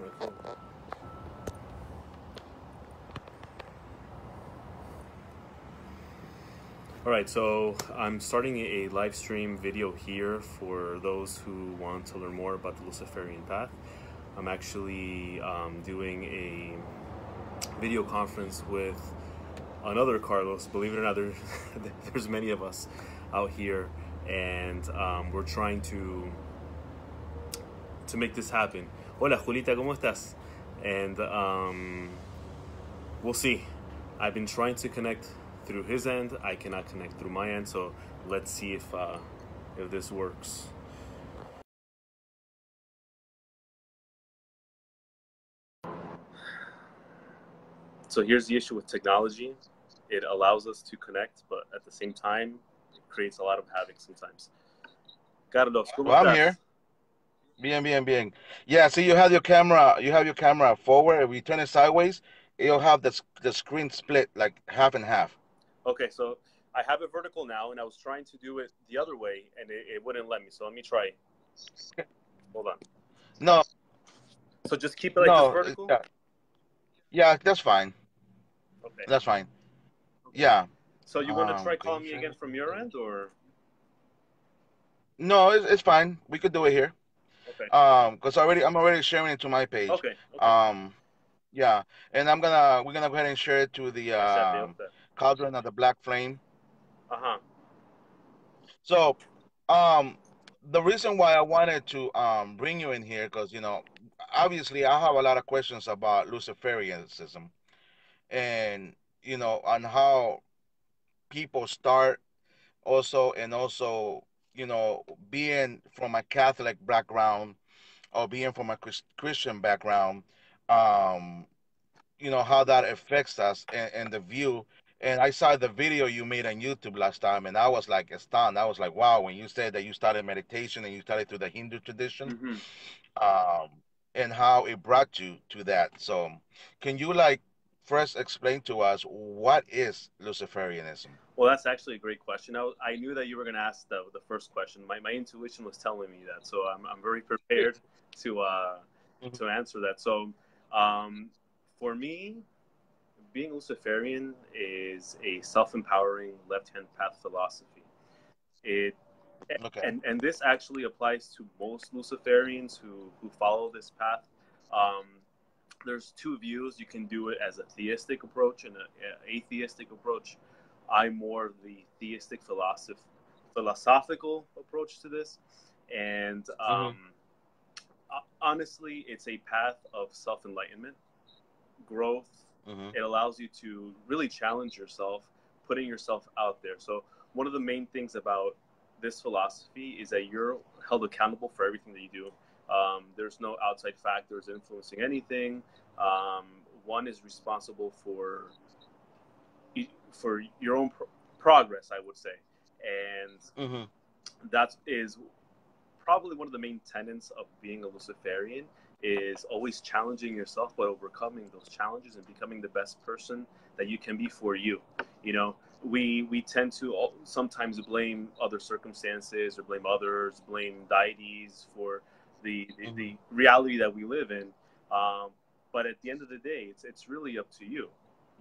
my phone. All right, so I'm starting a live stream video here for those who want to learn more about the Luciferian path. I'm actually um, doing a video conference with another Carlos. Believe it or not, there, there's many of us out here, and um, we're trying to to make this happen. Hola, Julita, ¿cómo estás? And um, we'll see. I've been trying to connect through his end. I cannot connect through my end, so let's see if uh, if this works. So here's the issue with technology. It allows us to connect, but at the same time, it creates a lot of havoc sometimes. Carlos, ¿cómo Well, I'm here. Bien, bien, bien. Yeah, see, you have your camera. You have your camera forward. If you turn it sideways, it'll have the the screen split like half and half. Okay, so I have it vertical now, and I was trying to do it the other way, and it, it wouldn't let me. So let me try. Hold on. No, So just keep it like no. this vertical. Yeah, yeah, that's fine. Okay. That's fine. Yeah. So you want to Um, try calling me again from your end, or No, it's, it's fine. We could do it here. Okay? Um, because already I'm already sharing it to my page. Okay. okay. Um, yeah, and I'm gonna we're gonna go ahead and share it to the um. Cauldron of the Black Flame. Uh-huh. So, um, the reason why I wanted to um bring you in here, because you know, obviously I have a lot of questions about Luciferianism, and you know, on how people start, also, and also, you know, being from a Catholic background or being from a Christian background, um, you know, how that affects us and, and the view. And I saw the video you made on YouTube last time, and I was like astounded. I was like, wow, when you said that you started meditation and you started through the Hindu tradition, hmm um, and how it brought you to that. So, can you like first explain to us what is Luciferianism? Well, that's actually a great question. I, I knew that you were going to ask the, the first question. My, my intuition was telling me that, so I'm, I'm very prepared to uh, Mhm. to answer that. So, um, for me, being Luciferian is a self-empowering left-hand path philosophy. It Okay. and and this actually applies to most Luciferians who who follow this path. Um, there's two views. You can do it as a theistic approach and an atheistic approach. I'm more the theistic philosoph- philosophical approach to this, and um, ho- honestly, it's a path of self enlightenment, growth, hmm it allows you to really challenge yourself, putting yourself out there. So one of the main things about this philosophy is that you're held accountable for everything that you do. Um, there's no outside factors influencing anything. Um, one is responsible for for your own pro- progress, I would say, and hmm that is probably one of the main tenets of being a Luciferian is always challenging yourself but overcoming those challenges and becoming the best person that you can be for you. You know we we tend to sometimes blame other circumstances or blame others blame deities for the the, the reality that we live in um, but at the end of the day it's it's really up to you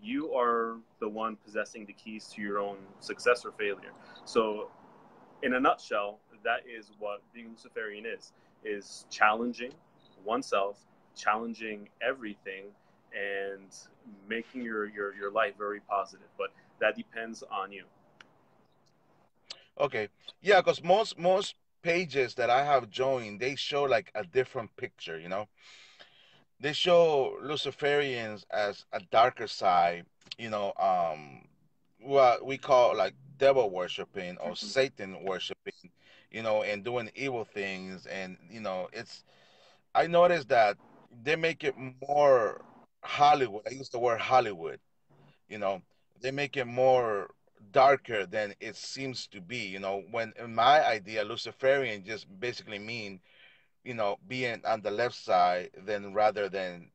you are the one possessing the keys to your own success or failure so in a nutshell, that is what being Luciferian is: is challenging oneself, challenging everything, and making your your your life very positive. But that depends on you. Okay. Yeah, because most most pages that I have joined, they show like a different picture, you know. They show Luciferians as a darker side, you know, um what we call like devil worshiping or Mhm. Satan worshiping, you know, and doing evil things and you know, it's I noticed that they make it more Hollywood. I use the word Hollywood, you know. They make it more darker than it seems to be, you know. When my idea, Luciferian just basically mean, you know, being on the left side than rather than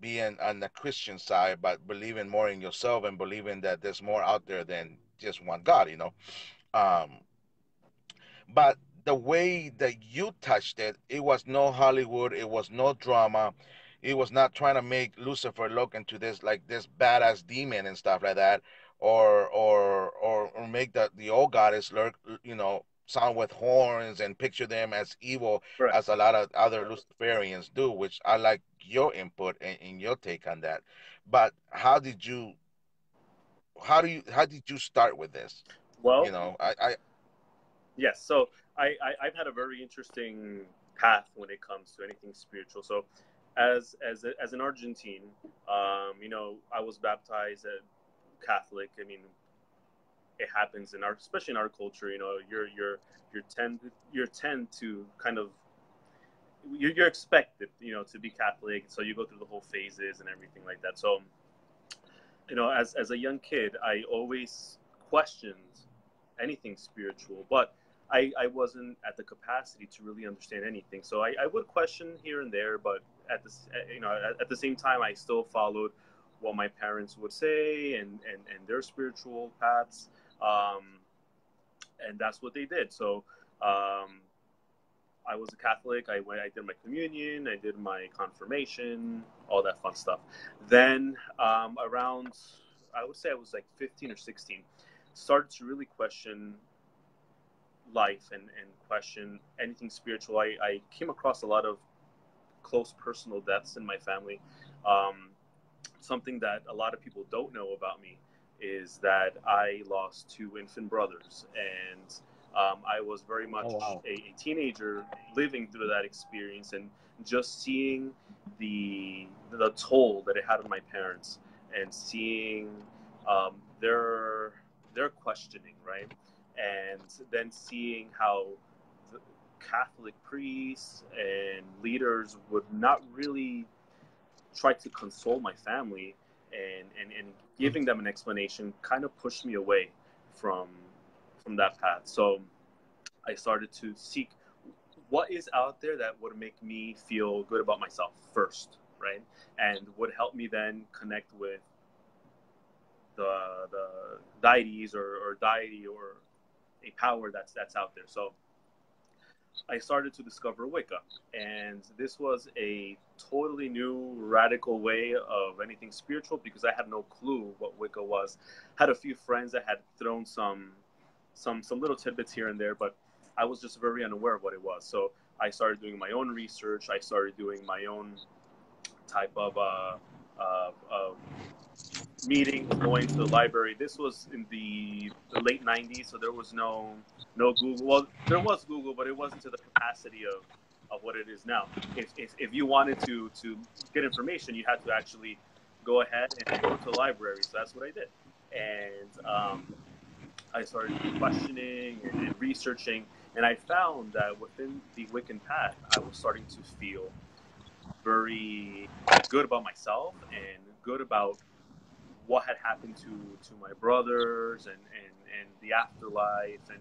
being on the Christian side, but believing more in yourself and believing that there's more out there than just one God, you know. Um, but the way that you touched it, it was no Hollywood, it was no drama, it was not trying to make Lucifer look into this like this badass demon and stuff like that, or or or, or make the the old goddess lurk you know, sound with horns and picture them as evil right. as a lot of other Luciferians do, which I like your input and, and your take on that. But how did you how do you how did you start with this? Well, you know, I, I yes. So I, I have had a very interesting path when it comes to anything spiritual. So as as as an Argentine, um, you know, I was baptized at Catholic. I mean, it happens in our, especially in our culture. You know, you're you're you're tend you're tend to kind of you're, you're expected, you know, to be Catholic. So you go through the whole phases and everything like that. So, you know, as as a young kid, I always questioned anything spiritual, but I, I wasn't at the capacity to really understand anything. So I, I would question here and there, but at the you know at, at, the same time, I still followed what my parents would say and and, and their spiritual paths, um, and that's what they did. So um, I was a Catholic. I went. I did my communion. I did my confirmation. All that fun stuff. Then um, around, I would say I was like 15 or 16, started to really question life and, and question anything spiritual. I, I came across a lot of close personal deaths in my family. Um, something that a lot of people don't know about me is that I lost two infant brothers, and um, I was very much oh, wow. a, a, teenager living through that experience and just seeing the the toll that it had on my parents, and seeing um, their their questioning, right? and then seeing how the Catholic priests and leaders would not really try to console my family and, and, and giving them an explanation kind of pushed me away from from that path. So I started to seek what is out there that would make me feel good about myself first, right? And would help me then connect with the the deities or, or deity or a power that's that's out there. So I started to discover Wicca, and this was a totally new, radical way of anything spiritual because I had no clue what Wicca was. Had a few friends that had thrown some, some, some little tidbits here and there, but I was just very unaware of what it was. So I started doing my own research. I started doing my own type of uh, uh, uh, meeting, going to the library. This was in the, the, late '90s, so there was no no Google. Well, there was Google, but it wasn't to the capacity of, of what it is now. If, if, if you wanted to to get information, you had to actually go ahead and go to the library. So that's what I did, and um, I started questioning and, and researching, and I found that within the Wiccan path, I was starting to feel very good about myself and good about what had happened to to my brothers and and and the afterlife and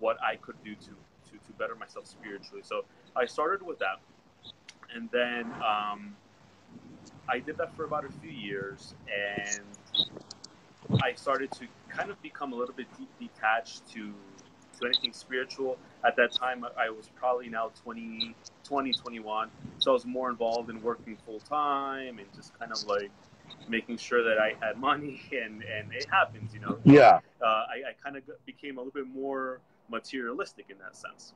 what I could do to to to better myself spiritually. So I started with that, and then um, I did that for about a few years, and I started to kind of become a little bit de- detached to to anything spiritual. At that time, I was probably now 20, 20, 21. So I was more involved in working full time and just kind of like making sure that I had money, and and it happens, you know. Yeah. Uh, I, I kind of became a little bit more materialistic in that sense.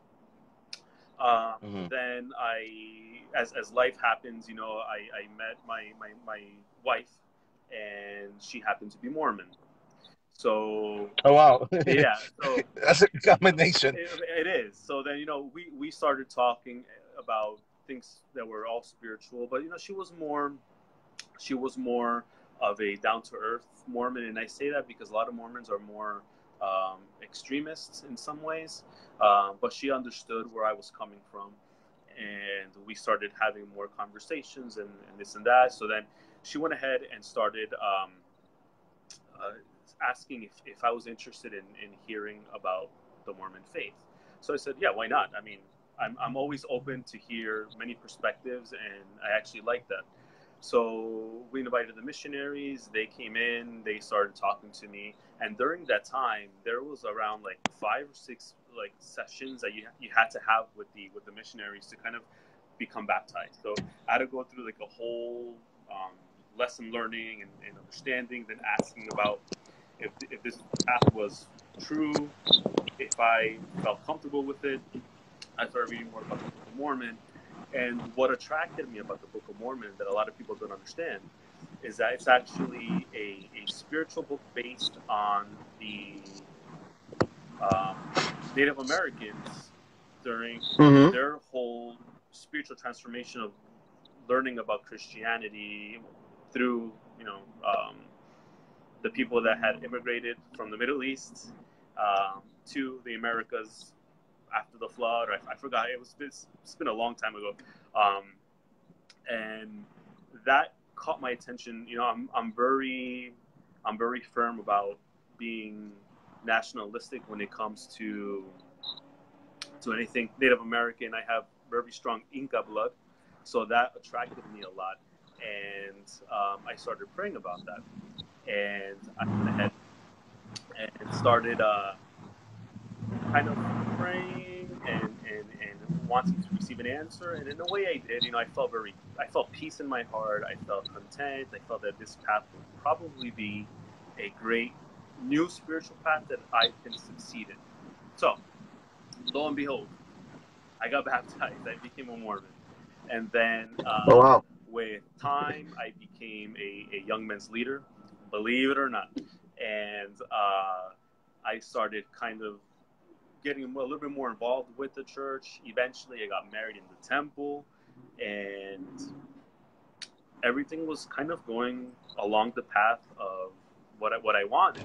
Uh, mm-hmm. Then I, as as life happens, you know, I, I met my, my my wife, and she happened to be Mormon. So oh wow, yeah, so that's a combination. It, it is. So then you know we we started talking about things that were all spiritual, but you know she was more she was more of a down to earth Mormon, and I say that because a lot of Mormons are more um, extremists in some ways, um, but she understood where I was coming from, and we started having more conversations and, and this and that. So then she went ahead and started um, uh, asking if, if I was interested in, in hearing about the Mormon faith. So I said, yeah, why not? I mean, I'm, I'm always open to hear many perspectives, and I actually like that. So we invited the missionaries. They came in. They started talking to me, and during that time, there was around like five or six like sessions that you you had to have with the with the missionaries to kind of become baptized. So I had to go through like a whole um, lesson learning and, and, understanding, then asking about if, if this path was true, if I felt comfortable with it. I started reading more about the Mormon. And what attracted me about the Book of Mormon that a lot of people don't understand is that it's actually a, a spiritual book based on the um, Native Americans during mm-hmm. their whole spiritual transformation of learning about Christianity through, you know, um, the people that had immigrated from the Middle East um, to the Americas after the flood. I, I forgot. It was it's, it's been a long time ago, um, and that caught my attention. You know, I'm I'm very I'm very firm about being nationalistic when it comes to to anything Native American. I have very strong Inca blood, so that attracted me a lot, and um, I started praying about that, and I went ahead and started uh, kind of praying and, and, and wanting to receive an answer. And in the way I did, you know, I felt very, I felt peace in my heart. I felt content. I felt that this path would probably be a great new spiritual path that I can succeed in. So, lo and behold, I got baptized. I became a Mormon. And then uh, oh, wow. with time, I became a, a young men's leader, believe it or not. And uh, I started kind of getting a little bit more involved with the church. Eventually, I got married in the temple, and everything was kind of going along the path of what I, what I wanted.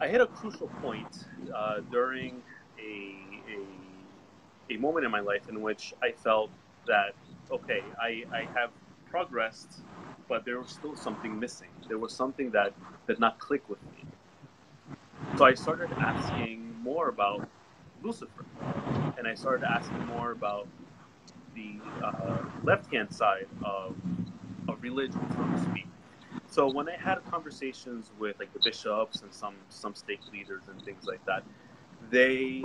I hit a crucial point uh, during a, a, a moment in my life in which I felt that okay, I, I have progressed, but there was still something missing. There was something that did not click with me. So I started asking more about Lucifer, and I started asking more about the uh, left-hand side of, of religion, so to speak. So when I had conversations with like the bishops and some some stake leaders and things like that, they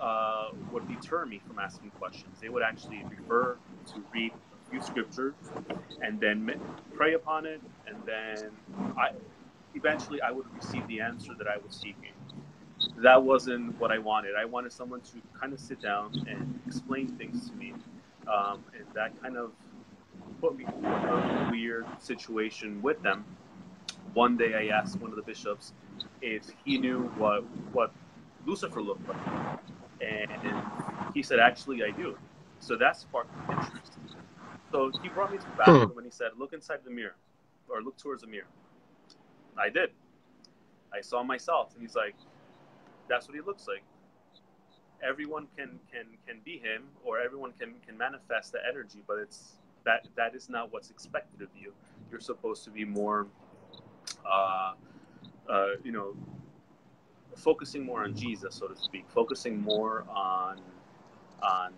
uh, would deter me from asking questions. They would actually refer to read a few scriptures and then pray upon it, and then I eventually I would receive the answer that I was seeking that wasn't what I wanted. I wanted someone to kind of sit down and explain things to me, um, and that kind of put me in a weird situation with them. One day, I asked one of the bishops if he knew what what Lucifer looked like, and he said, "Actually, I do." So that sparked interest. So he brought me to the bathroom hmm. and he said, "Look inside the mirror, or look towards the mirror." I did. I saw myself, and he's like, that's what he looks like. Everyone can can can be him, or everyone can can manifest the energy, but it's that that is not what's expected of you. You're supposed to be more, uh, uh, you know, focusing more on Jesus, so to speak, focusing more on on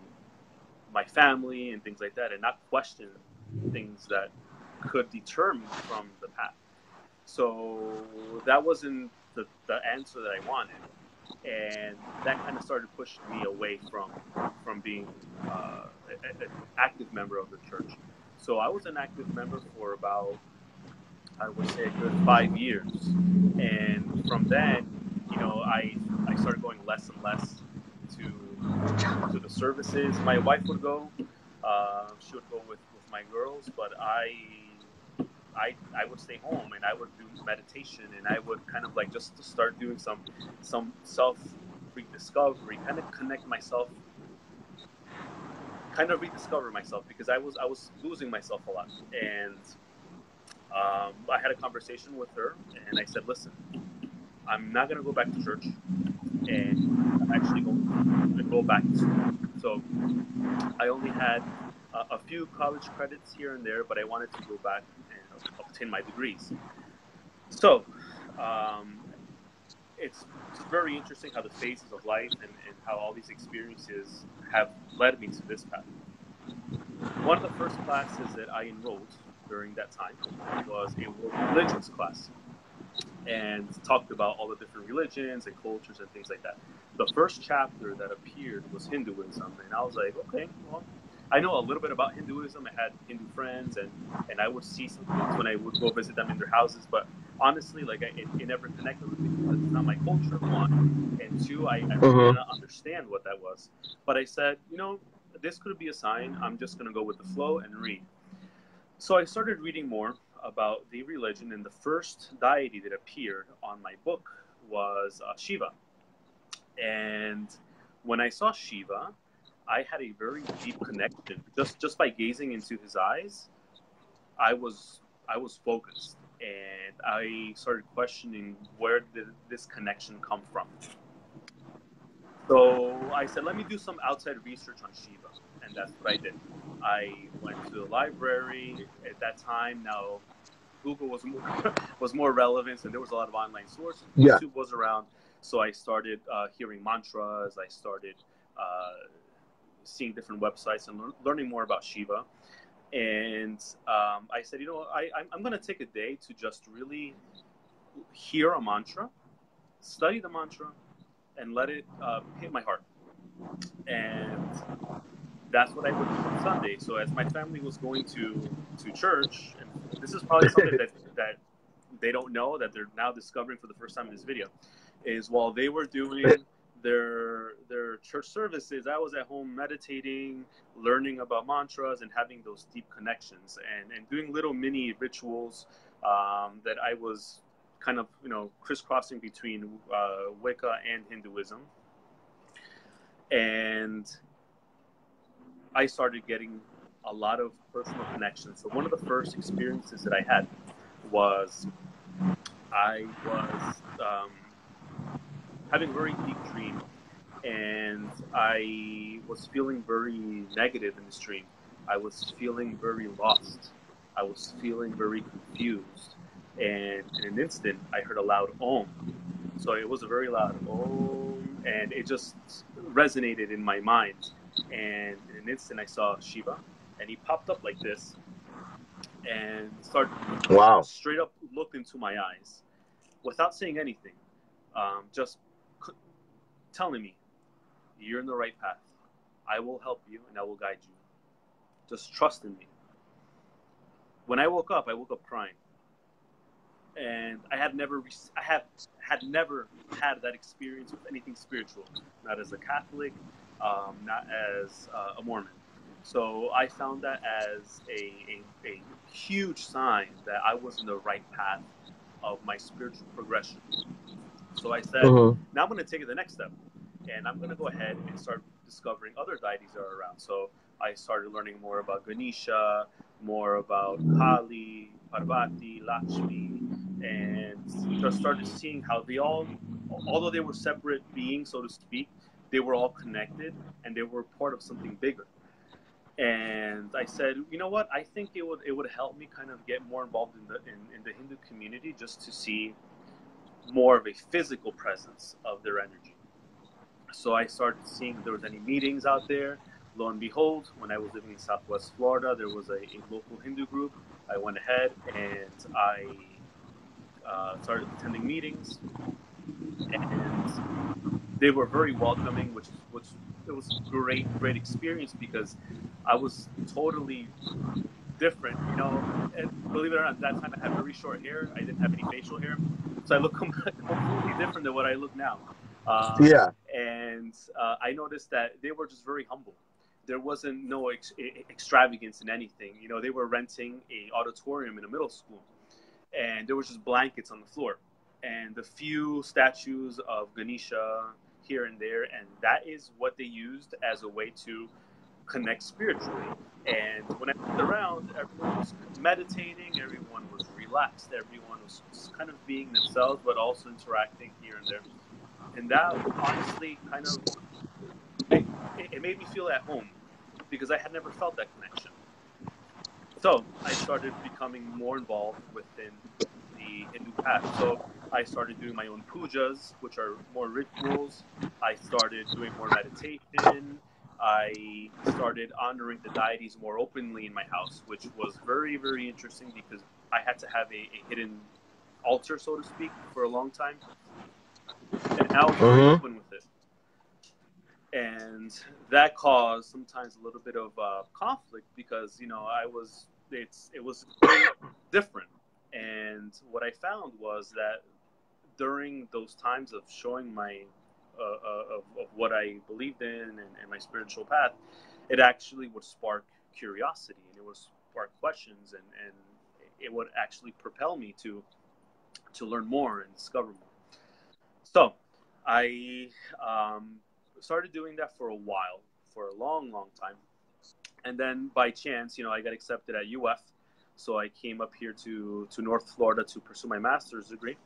my family and things like that, and not question things that could deter me from the path. So that wasn't the, the answer that I wanted and that kind of started pushing me away from from being uh, an active member of the church. So I was an active member for about I would say a good five years, and from then, you know, I I started going less and less to to the services. My wife would go; uh, she would go with with my girls, but I I, I would stay home and I would do meditation and I would kind of like just start doing some some self rediscovery, kind of connect myself, kind of rediscover myself because I was I was losing myself a lot and um, I had a conversation with her and I said, listen, I'm not gonna go back to church and I'm actually going to go back to school. So I only had a, a few college credits here and there, but I wanted to go back obtain my degrees. So, um, it's, very interesting how the phases of life and, and how all these experiences have led me to this path. One of the first classes that I enrolled during that time was a world religions class and talked about all the different religions and cultures and things like that. The first chapter that appeared was Hinduism, and I was like, okay, well, I know a little bit about Hinduism. I had Hindu friends, and, and I would see some things when I would go visit them in their houses. But honestly, like I, it, it never connected with me because it's not my culture. One and two, I, I really didn't understand what that was. But I said, you know, this could be a sign. I'm just gonna go with the flow and read. So I started reading more about the religion, and the first deity that appeared on my book was uh, Shiva. And when I saw Shiva, I had a very deep connection. Just just by gazing into his eyes, I was I was focused, and I started questioning where did this connection come from. So I said, let me do some outside research on Shiva, and that's what I did. I went to the library at that time. Now, Google was more was more relevant, and there was a lot of online sources. Yeah. YouTube was around, so I started uh, hearing mantras. I started uh, seeing different websites and lear- learning more about Shiva. And um, I said, you know, I, I'm, I'm going to take a day to just really hear a mantra, study the mantra, and let it uh, hit my heart. And that's what I would do on Sunday. So as my family was going to to church, and this is probably something that that they don't know that they're now discovering for the first time in this video, is while they were doing their their church services, I was at home meditating, learning about mantras, and having those deep connections, and and doing little mini rituals um, that I was kind of you know crisscrossing between uh, Wicca and Hinduism, and I started getting a lot of personal connections. So one of the first experiences that I had was I was um, having a very deep dream, and I was feeling very negative in this dream. I was feeling very lost. I was feeling very confused, and in an instant, I heard a loud "Om." So it was a very loud "Om," and it just resonated in my mind. And in an instant, I saw Shiva, and he popped up like this, and started Wow. straight up looked into my eyes without saying anything, um, just telling me, You're in the right path. I will help you and I will guide you. Just trust in me. When I woke up, I woke up crying. And I had never, I had, had never had that experience with anything spiritual, not as a Catholic, um, not as uh, a Mormon. So I found that as a, a, a huge sign that I was in the right path of my spiritual progression. So I said, Mhm. now I'm going to take it the next step. And I'm going to go ahead and start discovering other deities that are around. So I started learning more about Ganesha, more about Kali, Parvati, Lakshmi, and just started seeing how they all, although they were separate beings, so to speak, they were all connected and they were part of something bigger. And I said, you know what? I think it would it would help me kind of get more involved in the in, in the Hindu community just to see more of a physical presence of their energy. So I started seeing if there was any meetings out there. Lo and behold, when I was living in Southwest Florida, there was a, a local Hindu group. I went ahead and I uh, started attending meetings, and they were very welcoming, which which it was a great great experience because I was totally different. You know, and believe it or not, at that time I had very short hair. I didn't have any facial hair, so I looked completely different than what I look now. Um, Yeah. and uh, I noticed that they were just very humble. There wasn't no ex- extravagance in anything. You know, they were renting a auditorium in a middle school, and there was just blankets on the floor, and a few statues of Ganesha here and there, and that is what they used as a way to connect spiritually. And when I looked around, everyone was meditating, everyone was relaxed, everyone was kind of being themselves, but also interacting here and there. And that honestly kind of it, it made me feel at home because I had never felt that connection. So I started becoming more involved within the Hindu path. So I started doing my own pujas, which are more rituals. I started doing more meditation. I started honoring the deities more openly in my house, which was very, very interesting because I had to have a, a hidden altar, so to speak, for a long time. And now I was very Mhm. open with it. And that caused sometimes a little bit of uh, conflict because, you know, I was, it's, it was different. And what I found was that during those times of showing my of, of what I believed in and, and my spiritual path, it actually would spark curiosity and it would spark questions and, and it would actually propel me to to learn more and discover more. So I um, started doing that for a while, for a long, long time. And then by chance, you know, I got accepted at UF. So I came up here to, to North Florida to pursue my master's degree.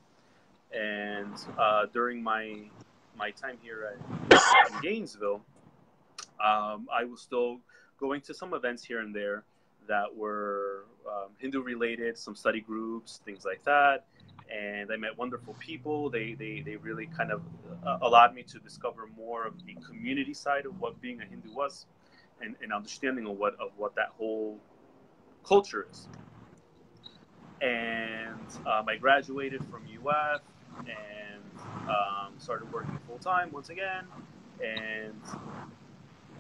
And uh, during my my time here at in Gainesville, um, I was still going to some events here and there that were um, Hindu related, some study groups, things like that. And I met wonderful people. They, they, they really kind of uh, allowed me to discover more of the community side of what being a Hindu was and, and understanding of what, of what that whole culture is. And um, I graduated from UF and um, started working full time once again, and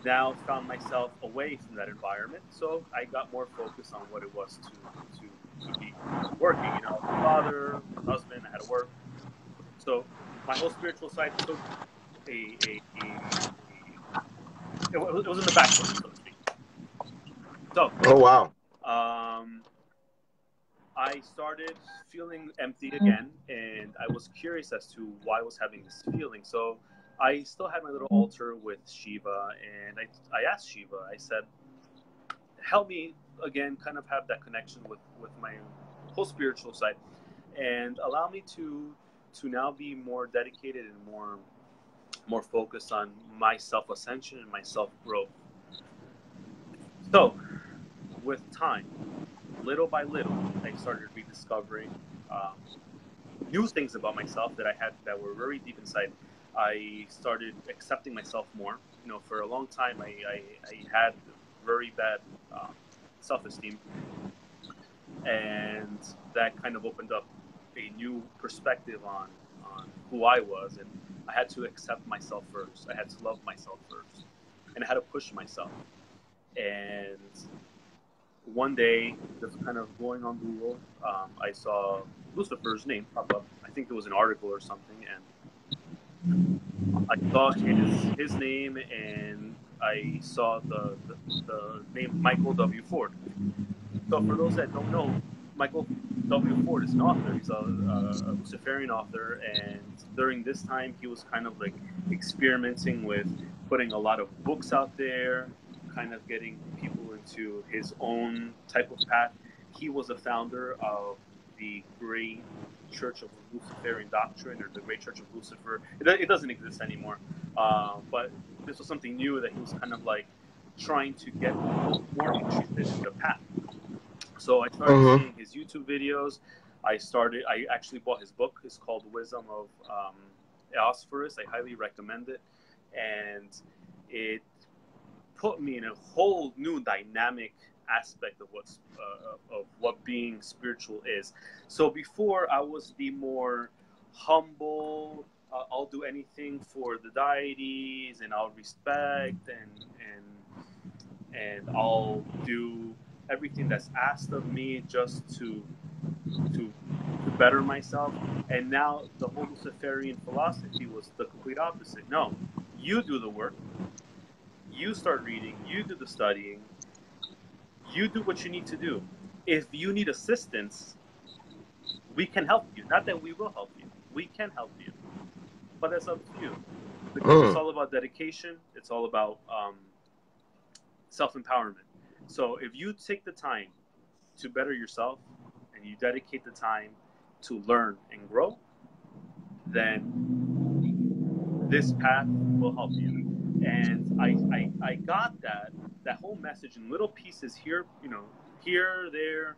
now found myself away from that environment. So I got more focused on what it was to to, to be working. You know, father, husband, I had to work. So my whole spiritual side took a, a, a, a it, wa- it was in the back so to speak. So Oh wow. um, I started feeling empty mm-hmm. again, and I was curious as to why I was having this feeling. So I still had my little mm-hmm. altar with Shiva, and I, I asked Shiva, I said, help me again, kind of have that connection with, with my whole spiritual side, and allow me to to now be more dedicated and more more focused on my self ascension and my self growth. So, with time, little by little, I started rediscovering um, new things about myself that I had that were very deep inside. I started accepting myself more. You know, for a long time, I, I, I had very bad um, self esteem. And that kind of opened up a new perspective on, on who I was. And I had to accept myself first. I had to love myself first. And I had to push myself. And one day, just kind of going on Google, um, I saw Lucifer's name pop up. I think it was an article or something, and I saw his his name, and I saw the the, the name Michael W. Ford. So for those that don't know, Michael W. Ford is an author. He's a, a, a Luciferian author, and during this time, he was kind of like experimenting with putting a lot of books out there, kind of getting into his own type of path. He was a founder of the Great Church of Luciferian Doctrine or the Great Church of Lucifer. It, it doesn't exist anymore, uh, but this was something new that he was kind of like trying to get people more interested in the path. So I started Mhm. seeing his YouTube videos. I started. I actually bought his book. It's called Wisdom of um, Eosphoros. I highly recommend it, and it put me in a whole new dynamic aspect of what's uh, of what being spiritual is. So before I was the more humble. Uh, I'll do anything for the deities, and I'll respect and and and I'll do everything that's asked of me just to to to better myself. And now the whole Luciferian philosophy was the complete opposite. No, you do the work. You start reading. You do the studying. You do what you need to do. If you need assistance, we can help you. Not that we will help you. We can help you, but that's up to you. Because it's Mm. all about dedication. It's all about um, self empowerment. So if you take the time to better yourself and you dedicate the time to learn and grow, then this path will help you. And I, I, I got that that whole message in little pieces here, you know, here, there,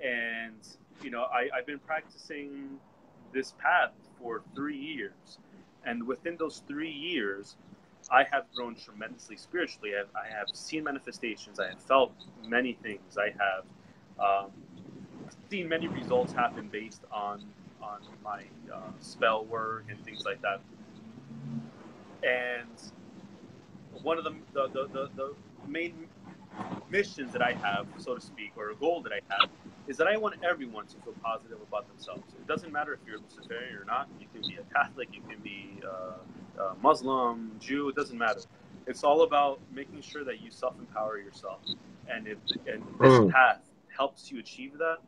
and you know, I, I've been practicing this path for three years. And within those three years, I have grown tremendously spiritually. I have, I have seen manifestations. I have felt many things. I have um, seen many results happen based on on my uh, spell work and things like that. And one of the the, the, the, main missions that I have, so to speak, or a goal that I have, is that I want everyone to feel positive about themselves. It doesn't matter if you're a Luciferian or not. You can be a Catholic, you can be uh, a Muslim, Jew. It doesn't matter. It's all about making sure that you self-empower yourself, and if and this mm. path helps you achieve that,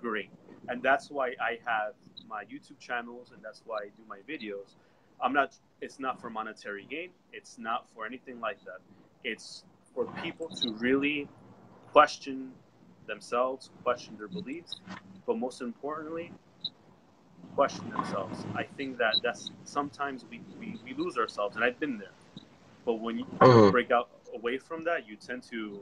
great. And that's why I have my YouTube channels, and that's why I do my videos. I'm not. It's not for monetary gain. It's not for anything like that. It's for people to really question themselves, question their beliefs, but most importantly, question themselves. I think that that's sometimes we, we, we lose ourselves, and I've been there. But when you mm-hmm. break out away from that, you tend to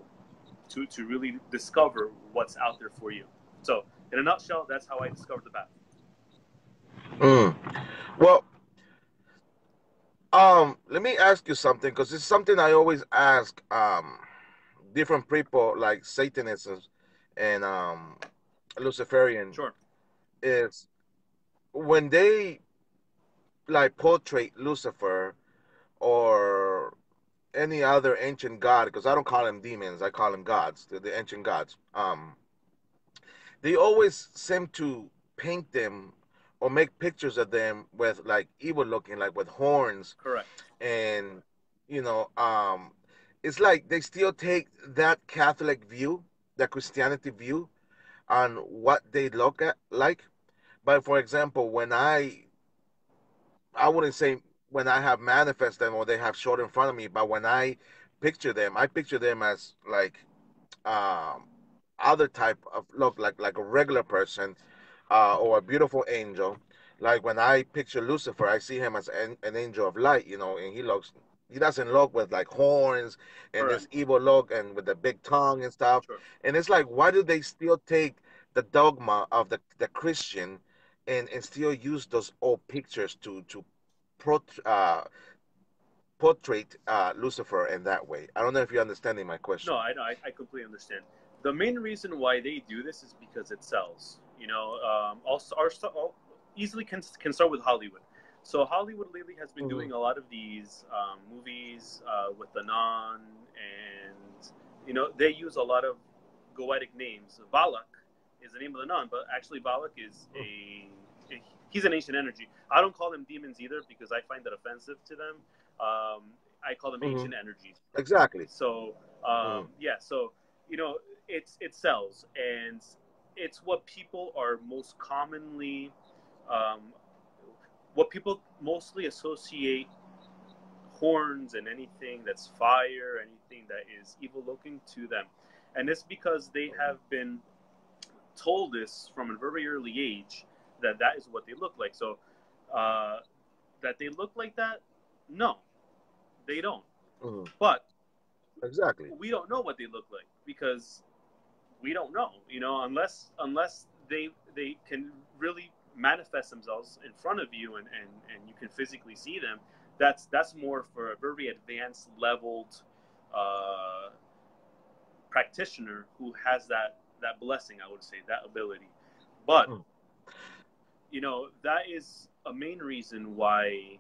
to to really discover what's out there for you. So, in a nutshell, that's how I discovered the path. Mm. Well, um, let me ask you something because it's something I always ask um different people like Satanists and um Luciferian. Sure. Is when they like portray Lucifer or any other ancient god, because I don't call them demons, I call them gods, the, the ancient gods. Um, they always seem to paint them or make pictures of them with like evil looking, like with horns. Correct. And you know, um, it's like they still take that Catholic view, that Christianity view, on what they look at like. But for example, when I, I wouldn't say when I have manifest them or they have showed in front of me, but when I picture them, I picture them as like um, other type of look, like like a regular person uh, or a beautiful angel. Like when I picture Lucifer, I see him as an, an angel of light, you know, and he looks he doesn't look with like horns and this evil look and with the big tongue and stuff. Sure. And it's like, why do they still take the dogma of the, the Christian and, and still use those old pictures to to pro, uh, portray uh, Lucifer in that way? I don't know if you're understanding my question. No, I know. I, I completely understand. The main reason why they do this is because it sells. You know, um, also, easily can, can start with Hollywood. So Hollywood lately has been mm-hmm. doing a lot of these um, movies uh, with the Nun, and you know they use a lot of goetic names. Valak is the name of the Nun, but actually Valak is a, a he's an ancient energy. I don't call them demons either because I find that offensive to them. Um, I call them mm-hmm. ancient energies. Exactly. So um, mm. yeah, so you know it's it sells and it's what people are most commonly um, what people mostly associate horns and anything that's fire anything that is evil looking to them. And it's because they have been told this from a very early age that that is what they look like. So uh, that they look like that? No they don't. Mm-hmm. but exactly. we don't know what they look like because we don't know you know unless unless they they can really manifest themselves in front of you and, and, and you can physically see them that's that's more for a very advanced leveled uh, practitioner who has that that blessing i would say that ability but mm. you know that is a main reason why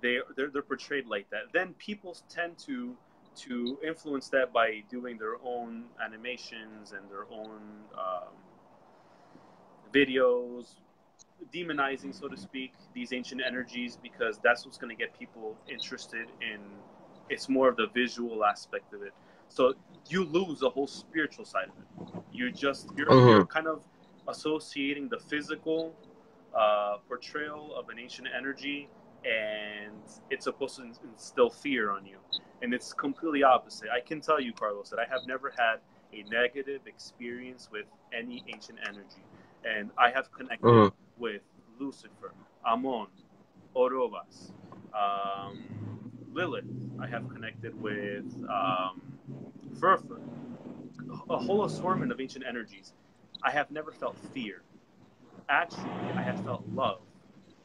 they they're, they're portrayed like that then people tend to to influence that by doing their own animations and their own um, videos, demonizing, so to speak, these ancient energies because that's what's going to get people interested in. It's more of the visual aspect of it. So you lose the whole spiritual side of it. You're just you're, mm-hmm. you're kind of associating the physical uh, portrayal of an ancient energy, and it's supposed to instill fear on you and it's completely opposite. I can tell you, Carlos, that I have never had a negative experience with any ancient energy, and I have connected mm-hmm. with Lucifer, Amon, Orobas, um, Lilith. I have connected with um, Furfur, a whole assortment of ancient energies. I have never felt fear. Actually, I have felt love.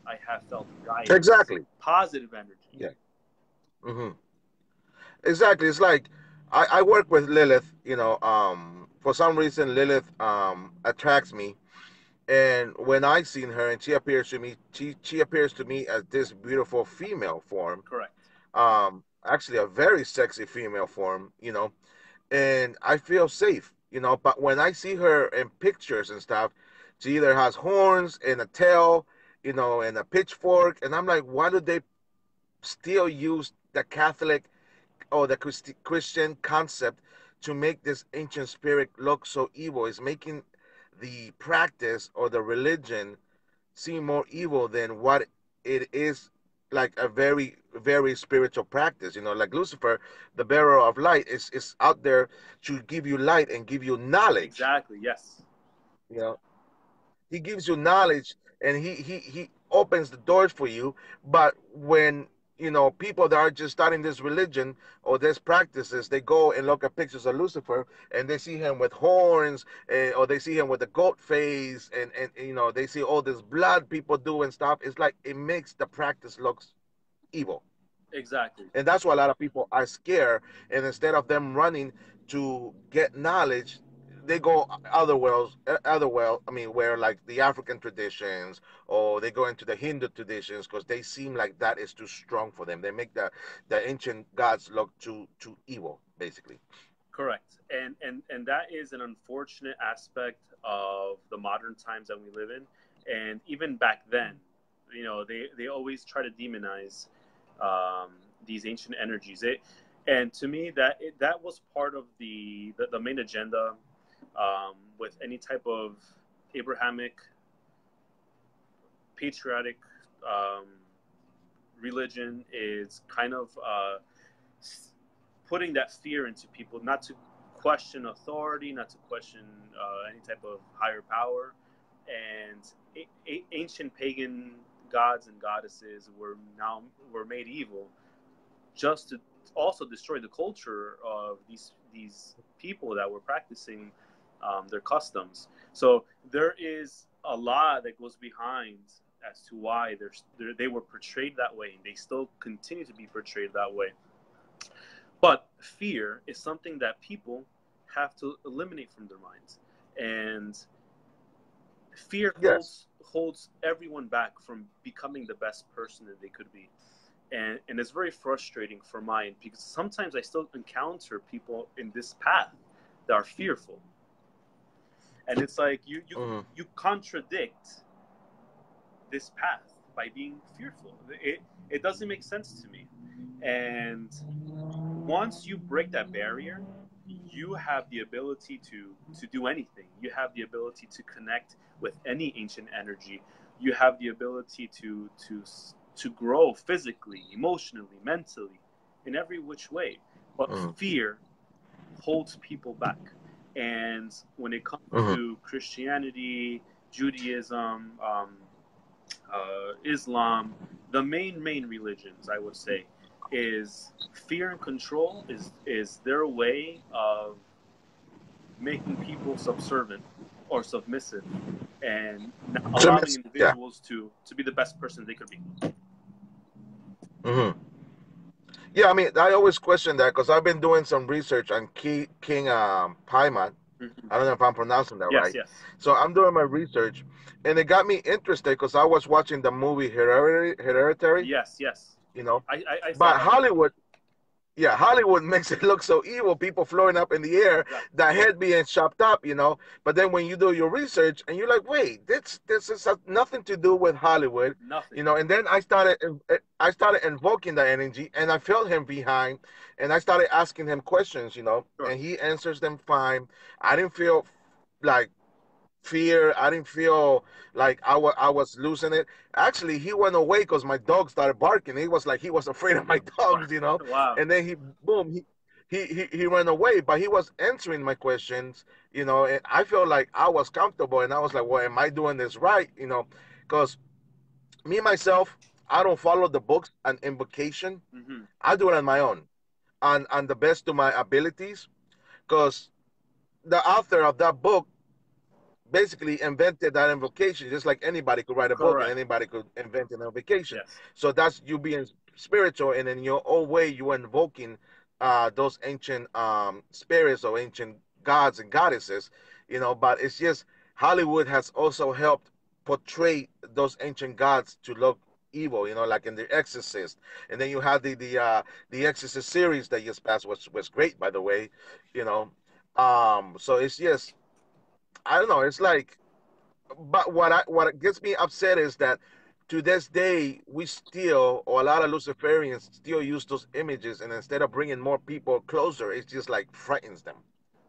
I have felt guidance. Exactly. Positive energy. Yeah. Mm-hmm. Exactly. It's like I, I work with Lilith. You know, um, for some reason Lilith um attracts me, and when I seen her and she appears to me, she she appears to me as this beautiful female form. Correct. Um, actually a very sexy female form. You know, and I feel safe. You know, but when I see her in pictures and stuff, she either has horns and a tail, you know, and a pitchfork, and I'm like, why do they still use the Catholic or the Christi- Christian concept to make this ancient spirit look so evil? It's making the practice or the religion seem more evil than what it is like a very very spiritual practice you know like lucifer the bearer of light is is out there to give you light and give you knowledge Exactly. Yes. you know he gives you knowledge and he he he opens the doors for you. But when you know people that are just starting this religion or this practices they go and look at pictures of lucifer and they see him with horns eh, or they see him with a goat face and and you know they see all this blood people do and stuff. It's like it makes the practice looks evil. Exactly. and that's why a lot of people are scared. And instead of them running to get knowledge they go other worlds uh, other well i mean where like the african traditions or they go into the hindu traditions because they seem like that is too strong for them they make the the ancient gods look too too evil basically Correct. And and and that is an unfortunate aspect of the modern times that we live in. And even back then, you know, they they always try to demonize um, these ancient energies. It, and to me, that it, that was part of the the, the main agenda um, with any type of Abrahamic, patriotic um, religion is kind of uh, putting that fear into people, not to question authority, not to question uh, any type of higher power, and a- a- ancient pagan gods and goddesses were now were made evil just to also destroy the culture of these these people that were practicing um, their customs. So there is a lot that goes behind as to why they're, they're, they were portrayed that way, and they still continue to be portrayed that way. But fear is something that people have to eliminate from their minds, and fear Yes. holds holds everyone back from becoming the best person that they could be. And, and it's very frustrating for mine because sometimes I still encounter people in this path that are fearful. And it's like you you, Mhm. you contradict this path by being fearful. It it doesn't make sense to me. And once you break that barrier, you have the ability to to do anything. You have the ability to connect with any ancient energy. You have the ability to to to grow physically, emotionally, mentally, in every which way. But Mhm. fear holds people back. And when it comes Mhm. to Christianity, Judaism, um, uh, Islam, the main main religions, I would say, is fear and control is is their way of making people subservient or submissive and not allowing Submissive, yeah. individuals to to be the best person they could be. hmm Yeah, I mean, I always question that because I've been doing some research on Ki- King um, Paimon. Mhm. I don't know if I'm pronouncing that Yes, right. yes, So I'm doing my research, and it got me interested because I was watching the movie Hereditary. Hereditary, yes, yes. you know, I I, I but. Hollywood, yeah, Hollywood makes it look so evil. People floating up in the air, Yeah. the head being chopped up, you know. But then when you do your research, and you're like, wait, this this is nothing to do with Hollywood nothing. you know and then i started eh, i started invoking the energy and i felt him behind and i started asking him questions you know Sure. and he answers them fine i didn't feel like fear i didn't feel like I wa- I was losing it. Actually he went away because my dog started barking. He was like he was afraid of my dogs you know? Wow. and then he boom he he, he, he ran away but he was answering my questions you know? And i felt like i was comfortable and i was like well am i doing this right you know? Because me myself i don't follow the books on invocation. Hmm i do it on my own and, and the best of my abilities because the author of that book basically invented that invocation just like anybody could write a book Correct. and anybody could invent an invocation Yes. so that's you being spiritual, and in your own way, you are invoking uh, those ancient um, spirits or ancient gods and goddesses, you know. But it's just Hollywood has also helped portray those ancient gods to look evil, you know, like in The Exorcist. And then you have the the uh, the Exorcist series that just passed, was was great, by the way, you know. Um, so it's just, I don't know. It's like, but what I what gets me upset is that to this day we still or a lot of luciferians still use those images and instead of bringing more people closer it just like frightens them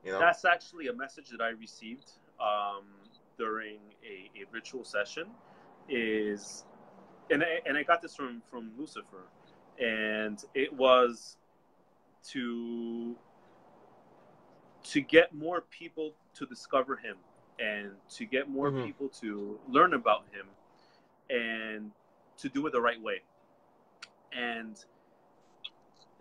you know that's actually a message that i received um, during a, a ritual session is and I, and I got this from from lucifer and it was to to get more people to discover him and to get more mm-hmm. people to learn about him and to do it the right way. And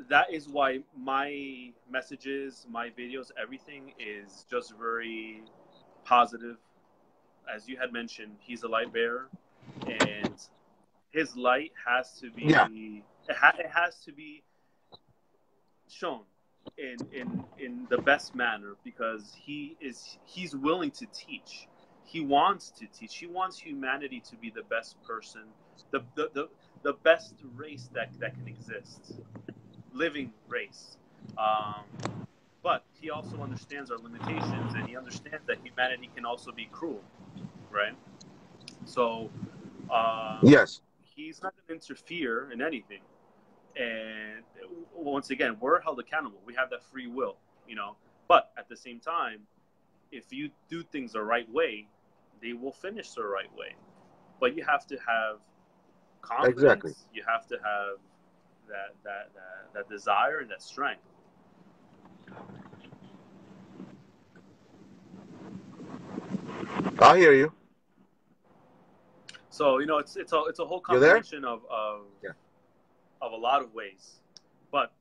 that is why my messages, my videos, everything is just very positive. As you had mentioned, he's a light bearer, and his light has to be yeah. it, ha- it has to be shown in in in the best manner because he is he's willing to teach he wants to teach. He wants humanity to be the best person, the the, the, the best race that, that can exist, living race. Um, but he also understands our limitations and he understands that humanity can also be cruel, right? So, um, yes, he's not going to interfere in anything. And once again, we're held accountable. We have that free will, you know. But at the same time, if you do things the right way, they will finish the right way. But you have to have confidence. Exactly. You have to have that that that, that desire and that strength. I hear you. So you know, it's it's a it's a whole combination of of yeah. Of a lot of ways. But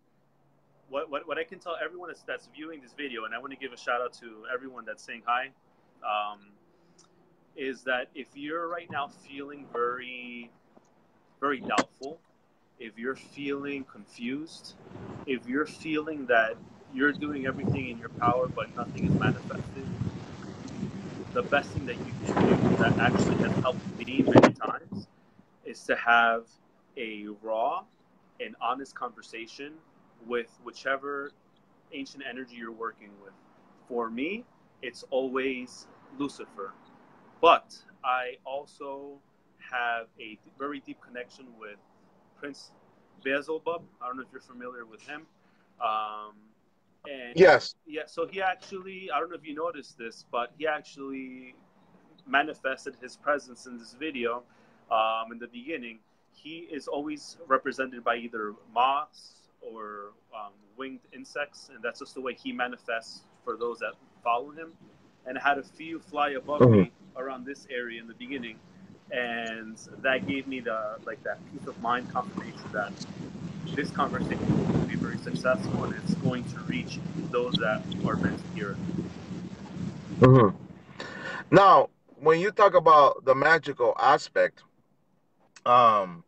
what, what what I can tell everyone that's, that's viewing this video, and I want to give a shout out to everyone that's saying hi. Um, is that if you're right now feeling very, very doubtful, if you're feeling confused, if you're feeling that you're doing everything in your power but nothing is manifested, the best thing that you can do that actually has helped me many times is to have a raw and honest conversation with whichever ancient energy you're working with. For me, it's always Lucifer. But I also have a very deep connection with Prince Beelzebub. I don't know if you're familiar with him. Um, and yes. Yeah. So he actually, I don't know if you noticed this, but he actually manifested his presence in this video um, in the beginning. He is always represented by either moths or um, winged insects, and that's just the way he manifests for those that follow him. And I had a few fly above mm-hmm. me around this area in the beginning, and that gave me the like that peace of mind confirmation that this conversation will be very successful and it's going to reach those that are meant to hear it. Mm-hmm. Now, when you talk about the magical aspect, um,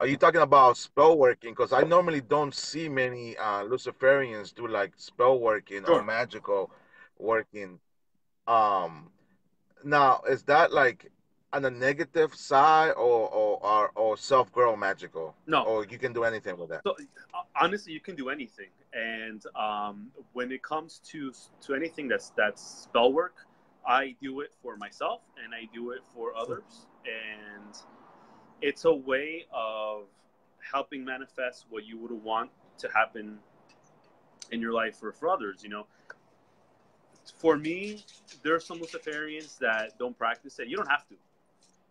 are you talking about spell working? Because I normally don't see many uh, Luciferians do like spell working sure. or magical working. Um, now, is that like on the negative side or or or, or self grow magical? No. Or you can do anything with that? So uh, honestly, you can do anything. And um, when it comes to to anything that's that's spell work, I do it for myself and I do it for others. And it's a way of helping manifest what you would want to happen in your life or for others. You know, for me, there are some Luciferians that don't practice it. You don't have to.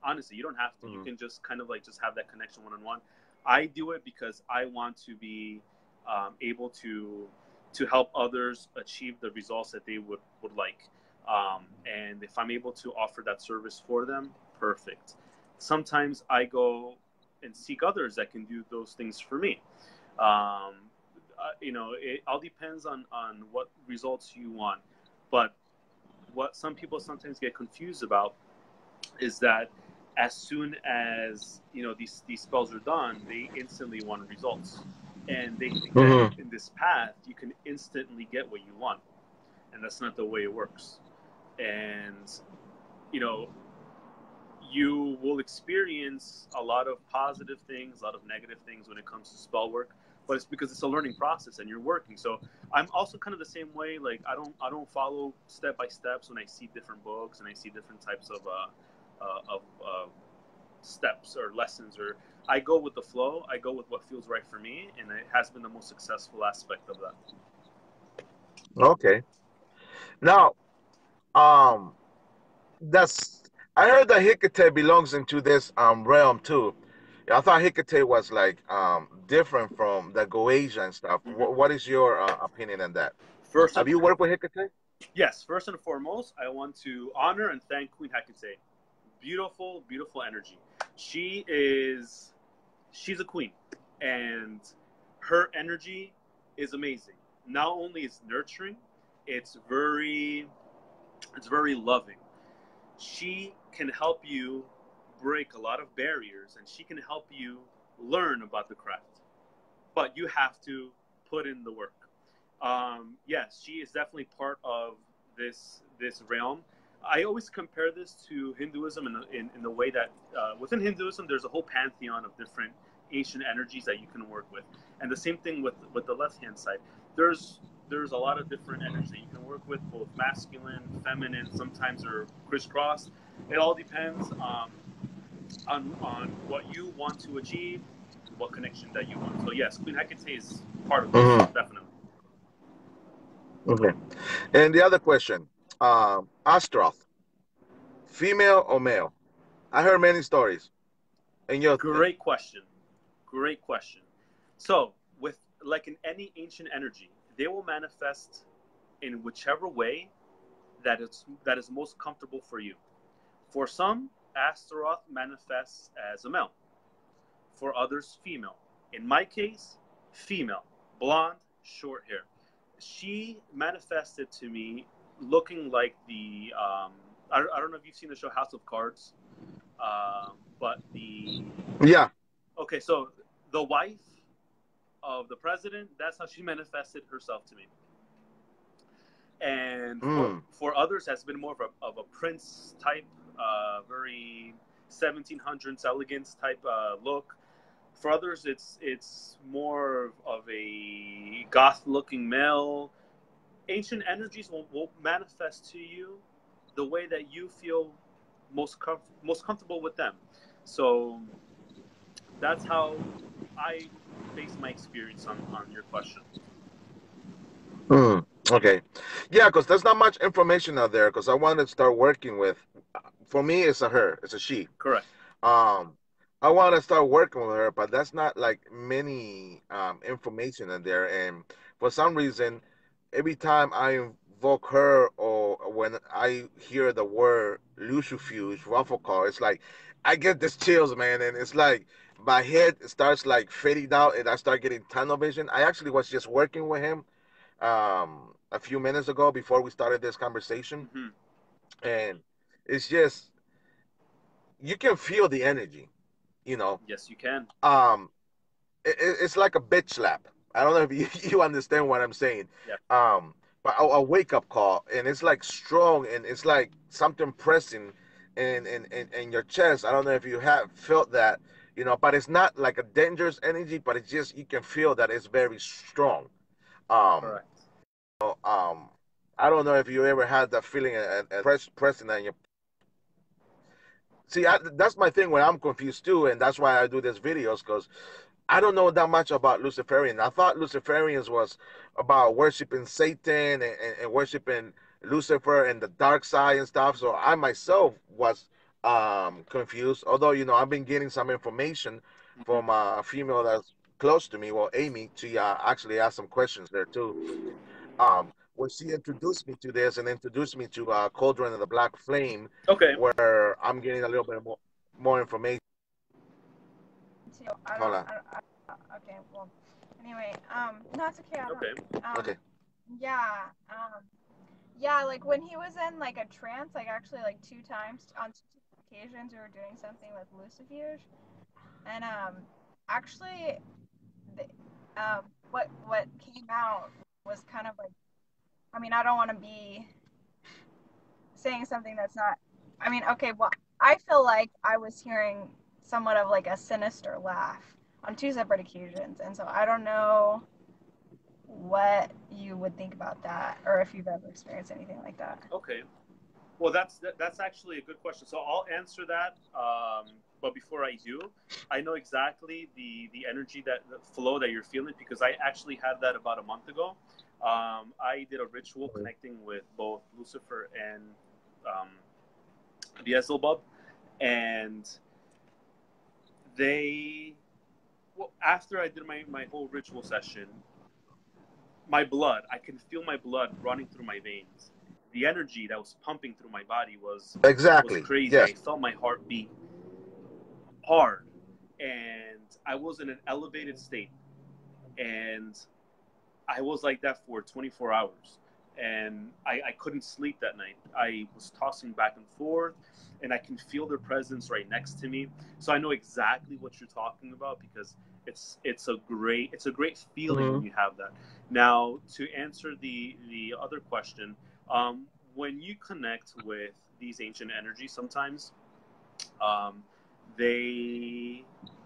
Honestly, you don't have to. Mm-hmm. You can just kind of like just have that connection one on one. I do it because I want to be um, able to to help others achieve the results that they would would like. Um, and if I'm able to offer that service for them, perfect. Sometimes I go and seek others that can do those things for me. Um, uh, you know, it all depends on on what results you want. But what some people sometimes get confused about is that as soon as you know these these spells are done, they instantly want results, and they think mm-hmm. that in this path you can instantly get what you want, and that's not the way it works. And you know, you will experience a lot of positive things, a lot of negative things when it comes to spell work but it's because it's a learning process and you're working. So I'm also kind of the same way. Like I don't I don't follow step by steps when I see different books and I see different types of uh, uh, of uh, steps or lessons or I go with the flow. I go with what feels right for me, and it has been the most successful aspect of that. Okay. Now, um, that's I heard that Hecate belongs into this um realm too. I thought Hecate was like um, different from the Goetia and stuff. Mm-hmm. What, what is your uh, opinion on that? First, have you worked with Hecate? Yes. First and foremost, I want to honor and thank Queen Hecate. Beautiful, beautiful energy. She is, she's a queen, and her energy is amazing. Not only is nurturing, it's very, it's very loving. She can help you break a lot of barriers and she can help you learn about the craft. But you have to put in the work. Um, yes, she is definitely part of this this realm. I always compare this to Hinduism in the, in, in the way that uh, within Hinduism there's a whole pantheon of different ancient energies that you can work with, and the same thing with with the left hand side. There's there's a lot of different that you can work with, both masculine, feminine. Sometimes they're crisscrossed. It all depends. Um, on, on what you want to achieve, what connection that you want. So yes, Queen Hecate is part of this, mm-hmm. definitely. Okay. And the other question, um, Astaroth, female or male? I heard many stories. And your great question, great question. So with like in any ancient energy, they will manifest in whichever way that is that is most comfortable for you. For some, Astaroth manifests as a male, for others, female. In my case, female, blonde, short hair. She manifested to me looking like the, um, I, I don't know if you've seen the show House of Cards, um, but the. Yeah. Okay, so the wife of the president, that's how she manifested herself to me. And mm. for, hmm. for, others, has been more of a, of a prince type uh, very 1700s elegance type uh, look. For others, it's it's more of a goth-looking male. Ancient energies will, will manifest to you the way that you feel most com- most comfortable with them. So that's how I base my experience on, on your question. Hmm. Okay. Yeah, because there's not much information out there. Because I wanted to start working with for me, it's a her. It's a she. Correct. Um, I want to start working with her, but that's not like many um, information in there. And for some reason, every time I invoke her or when I hear the word Lucifuge, Rofocale, it's like I get this chills, man, and it's like my head starts like fading out, and I start getting tunnel vision. I actually was just working with him um, a few minutes ago before we started this conversation, mm-hmm. and it's just you can feel the energy, you know. Yes, you can. Um, it, it's like a bitch slap. I don't know if you, you understand what I'm saying. Yeah. Um, but a, a wake up call, and it's like strong, and it's like something pressing in, in in in your chest. I don't know if you have felt that, you know, but it's not like a dangerous energy, but it's just you can feel that it's very strong. Um, Correct. You know, um, I don't know if you ever had that feeling and, and press, pressing on your see I, that's my thing when i'm confused too and that's why i do these videos because i don't know that much about luciferian i thought luciferians was about worshiping satan and, and, and, worshiping lucifer and the dark side and stuff so i myself was um, confused although you know i've been getting some information mm-hmm. from uh, a female that's close to me well amy she uh, actually asked some questions there too um, when she introduced me to this and introduced me to uh, Cauldron of the Black Flame. Okay. Where I'm getting a little bit more more information. I Hold on. I, I, okay. Well, anyway, um, no, it's okay. okay. Um, okay. Yeah. Um, yeah. Like when he was in like a trance, like actually like two times on two occasions we were doing something with Lucifuge, and um, actually, the, um, what what came out was kind of like, I mean, I don't want to be saying something that's not. I mean, okay, well, I feel like I was hearing somewhat of like a sinister laugh on two separate occasions, and so I don't know what you would think about that, or if you've ever experienced anything like that. Okay. Well, that's that's actually a good question. So I'll answer that. Um, but before I do, I know exactly the the energy that the flow that you're feeling because I actually had that about a month ago. Um, I did a ritual connecting with both Lucifer and um, Beelzebub, and they. Well, after I did my, my whole ritual session, my blood, I can feel my blood running through my veins. The energy that was pumping through my body was Exactly. was crazy. Yes. I felt my heart beat hard, and I was in an elevated state, and I was like that for 24 hours, and I, I couldn't sleep that night. I was tossing back and forth, and I can feel their presence right next to me. So I know exactly what you're talking about because it's it's a great it's a great feeling when you have that. Now to answer the the other question, um, when you connect with these ancient energies, sometimes um, they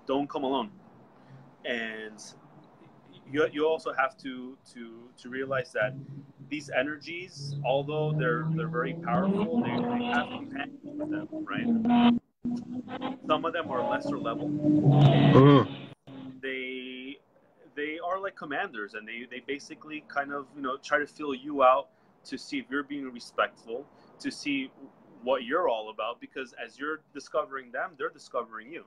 don't come alone, and you, you also have to to to realize that these energies, although they're they're very powerful, they, they have companions with them, right? Some of them are lesser level, Mhm. they they are like commanders and they, they basically kind of you know try to feel you out to see if you're being respectful to see what you're all about because as you're discovering them they're discovering you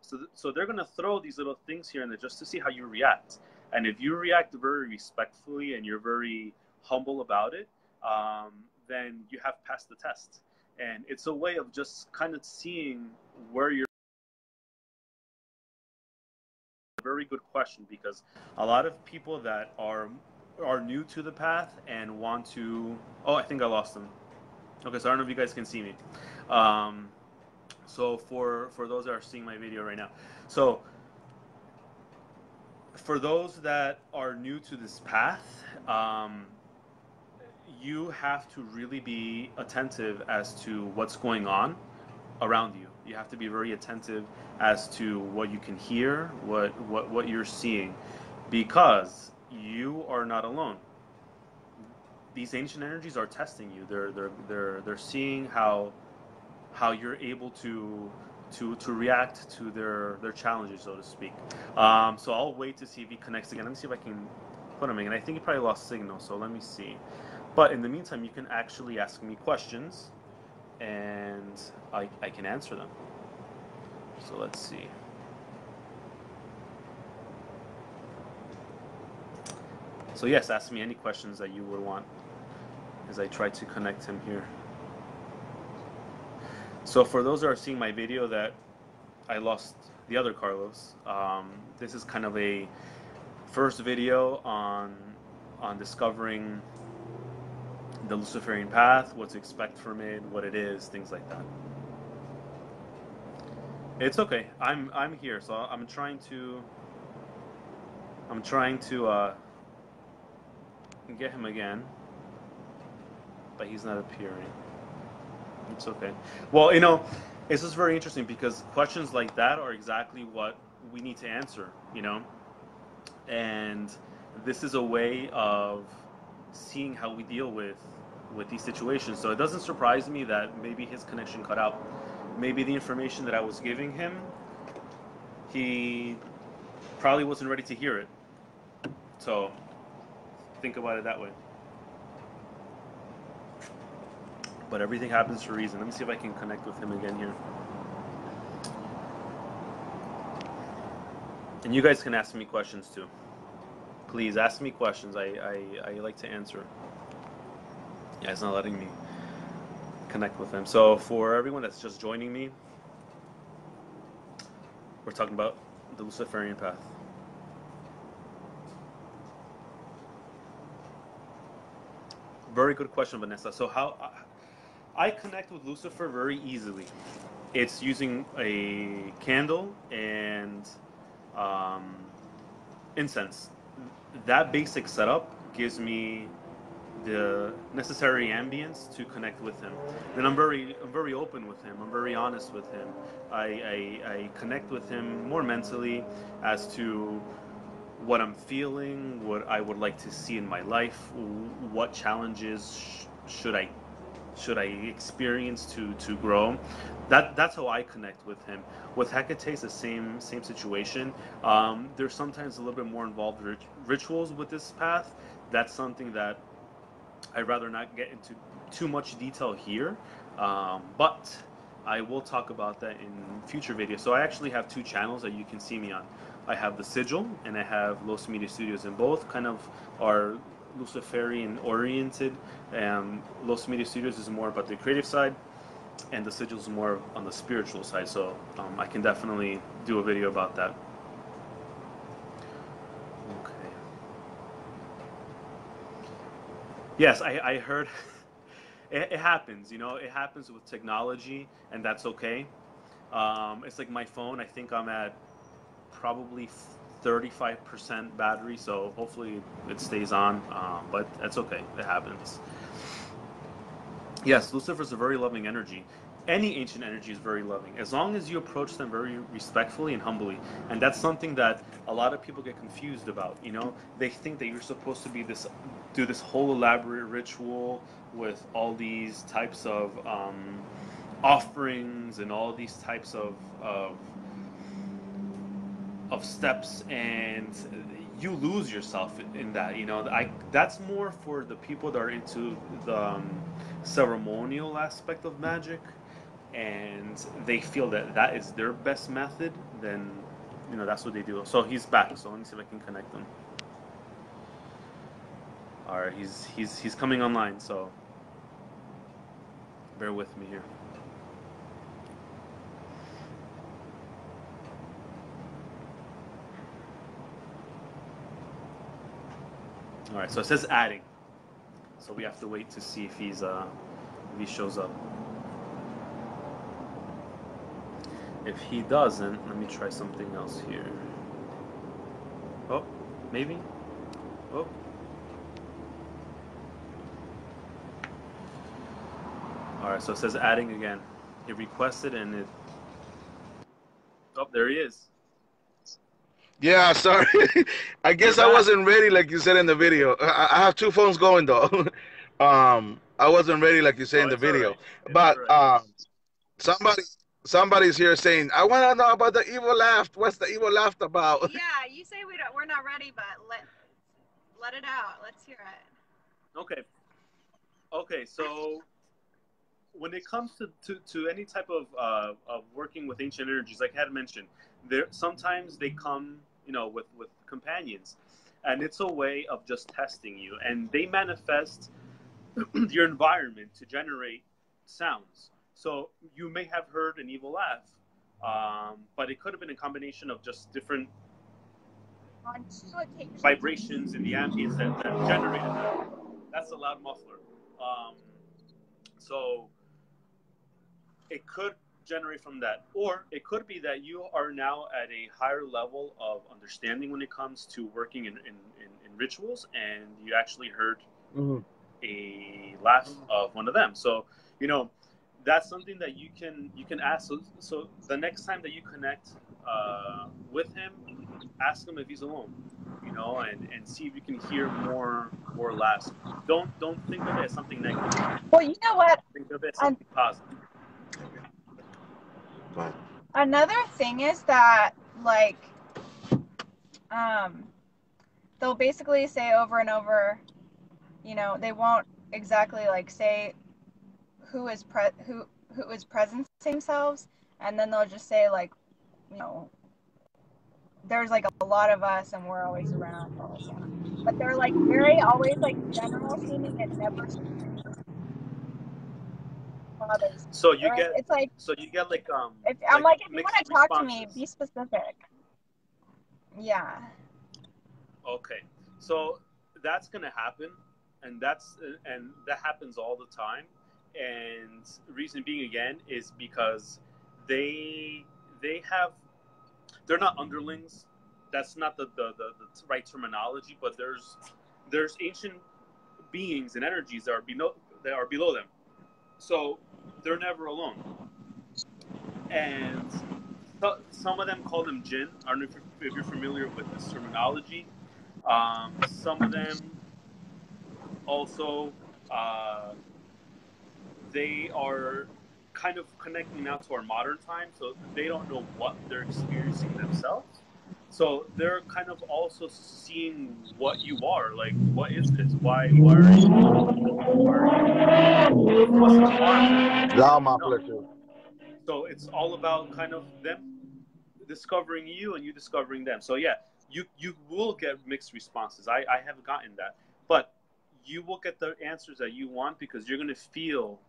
so th- so they're going to throw these little things here and there just to see how you react and if you react very respectfully and you're very humble about it um, then you have passed the test. And it's a way of just kind of seeing where you're very good question because a lot of people that are are new to the path and want to oh i think i lost them. Okay so i don't know if you guys can see me. Um, so for for those that are seeing my video right now so for those that are new to this path um, you have to really be attentive as to what's going on around you you have to be very attentive as to what you can hear, what what what you're seeing, because you are not alone. These ancient energies are testing you. They're they're they're they're seeing how how you're able to to to react to their their challenges, so to speak. Um, so I'll wait to see if he connects again. Let me see if I can put him in. I think he probably lost signal, so let me see. But in the meantime, you can actually ask me questions, and I I can answer them. So let's see. So yes, ask me any questions that you would want as I try to connect him here. So for those that are seeing my video that I lost the other Carlos, um, this is kind of a first video on on discovering the Luciferian path, what to expect from it, what it is, things like that. It's okay. I'm I'm here, so I'm trying to I'm trying to uh, get him again, but he's not appearing. It's okay. Well, you know, it's just very interesting because questions like that are exactly what we need to answer. You know, and this is a way of seeing how we deal with with these situations. So it doesn't surprise me that maybe his connection cut out maybe the information that I was giving him, he probably wasn't ready to hear it. So think about it that way. But everything happens for a reason. Let me see if I can connect with him again here. And you guys can ask me questions too. Please ask me questions. I, I, I like to answer. Yeah, it's not letting me connect with them. So for everyone that's just joining me, we're talking about the Luciferian path. Very good question, Vanessa. So how I connect with Lucifer very easily. it's using a candle and um, incense. That basic setup gives me the necessary ambience to connect with him. Then I'm very I'm very open with him. I'm very honest with him. I, I, I connect with him more mentally as to what I'm feeling, what I would like to see in my life, what challenges sh- should I should I experience to to grow. That that's how I connect with him. With Hecate, it's the same same situation. Um, there's sometimes a little bit more involved rit- rituals with this path. That's something that I'd rather not get into too much detail here, um, but I will talk about that in future videos. So I actually have two channels that you can see me on. I have the Sigil and I have Los Media Studios, and both kind of are Luciferian oriented. Um, Los Media Studios is more about the creative side, and the Sigil is more on the spiritual side. So um, I can definitely do a video about that. Okay. Yes, I, I heard. it, it happens, you know. It happens with technology, and that's okay. Um, it's like my phone. I think I'm at probably 35% battery, so hopefully it stays on. Um, but that's okay. It happens. Yes, Lucifer is a very loving energy. Any ancient energy is very loving, as long as you approach them very respectfully and humbly. And that's something that a lot of people get confused about. You know, they think that you're supposed to be this, do this whole elaborate ritual with all these types of um, offerings and all these types of, of of steps and you lose yourself in that you know? I that's more for the people that are into the um, ceremonial aspect of magic and they feel that that is their best method then you know that's what they do. So he's back so let me see if i can connect him all right he's he's he's coming online so bear with me here All right, so it says adding. So we have to wait to see if he's uh if he shows up. If he doesn't, let me try something else here. Oh, maybe. Oh. All right, so it says adding again. He requested and it. Oh, there he is. Yeah, sorry. I guess I wasn't ready, like you said in the video. I, I have two phones going though. um, I wasn't ready, like you said in Oh, the video. right. But all right. um, somebody, somebody's here saying, "I want to know about the evil laugh. What's the evil laugh about?" Yeah, you say we don't, we're not ready, but let let it out. Let's hear it. Okay. Okay, so when it comes to, to, to any type of uh, of working with ancient energies, like I had mentioned, there sometimes they come, you know, with, with companions. And it's a way of just testing you. And they manifest your environment to generate sounds. So you may have heard an evil laugh, um, but it could have been a combination of just different vibrations in the ambience that, that generated that. That's a loud muffler. Um, so it could generate from that, or it could be that you are now at a higher level of understanding when it comes to working in, in, in, in rituals, and you actually heard Mhm. a laugh of one of them. So you know that's something that you can you can ask. So, so the next time that you connect uh, with him, ask him if he's alone. You know, and, and see if you can hear more more laughs. Don't don't think of it as something negative. Well, you know what? Think of it as I'm- something positive. Another thing is that like um they'll basically say over and over, you know, they won't exactly like say who is pre who who is present themselves and then they'll just say like, you know, there's like a lot of us and we're always around. But they're like very always like general seeming and never others. So you Right? get it's like so you get like um. if I'm like, if you want to talk to me, be specific. Yeah. Okay, so that's gonna happen, and that's and that happens all the time. And reason being again is because they they have they're not underlings. That's not the, the, the, the right terminology, but there's there's ancient beings and energies that are below that are below them. So they're never alone. And so, some of them call them jinn. I don't know if you're, familiar with this terminology. Um, some of them also uh, they are kind of connecting now to our modern time, so they don't know what they're experiencing themselves. So they're kind of also seeing what you are. Like, what is this? Why? Why are you? Why are you? What's the cause? Yeah, my No. pleasure. So it's all about kind of them discovering you and you discovering them. So yeah, you you will get mixed responses. I I have gotten that, but you will get the answers that you want because you're gonna feel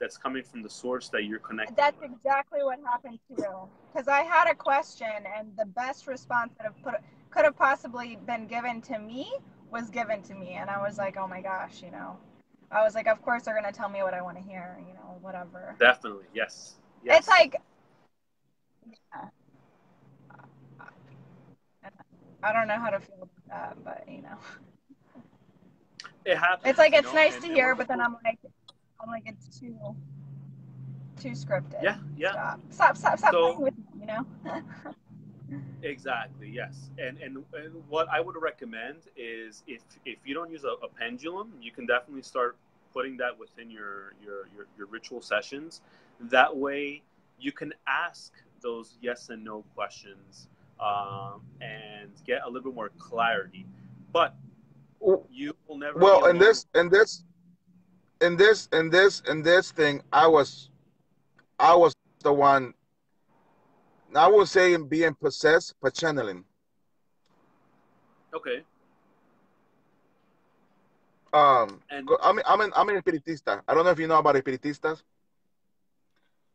that's coming from the source that you're connected. That's with. exactly what happened to you Because I had a question, and the best response that have put, could have possibly been given to me was given to me, and I was like, oh my gosh, you know. I was like, of course they're gonna tell me what I want to hear, you know, whatever. Definitely, yes. yes. It's like, yeah. I don't know how to feel about that, but you know, it happens. it's like you it's know, nice to hear, but then I'm like, I'm like, it's too, too scripted. Yeah, yeah. Stop, stop, stop, stop So- playing with me, you know. Exactly. Yes. And, and and what I would recommend is if if you don't use a, a pendulum, you can definitely start putting that within your, your your your ritual sessions. That way, you can ask those yes and no questions um, and get a little bit more clarity. But you will never. be Well, in alone. this, in this, in this, in this, in this thing, I was, I was the one. I would say in being possessed, but channeling. Okay. Um, And I'm, I'm an, I'm an espiritista. I don't know if you know about espiritistas.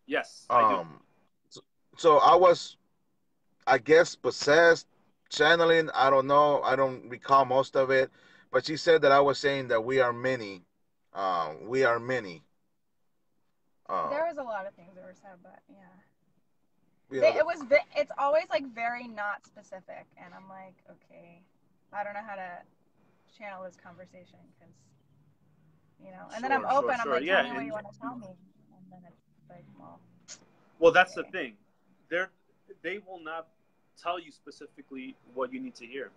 yes, I do. Um, so, so I was, I guess, possessed, channeling. I don't know. I don't recall most of it, but she said that I was saying that we are many. Um, we are many. Uh, There was a lot of things that were said, but yeah. you They, know, it was ve- it's always like very not specific and i'm like okay i don't know how to channel this conversation because you know and then i'm Sure, sure, open i'm sure. like Yeah, tell me what and- you want to tell me and then it's like well Well, that's the thing. They're they will not tell you specifically what you need to hear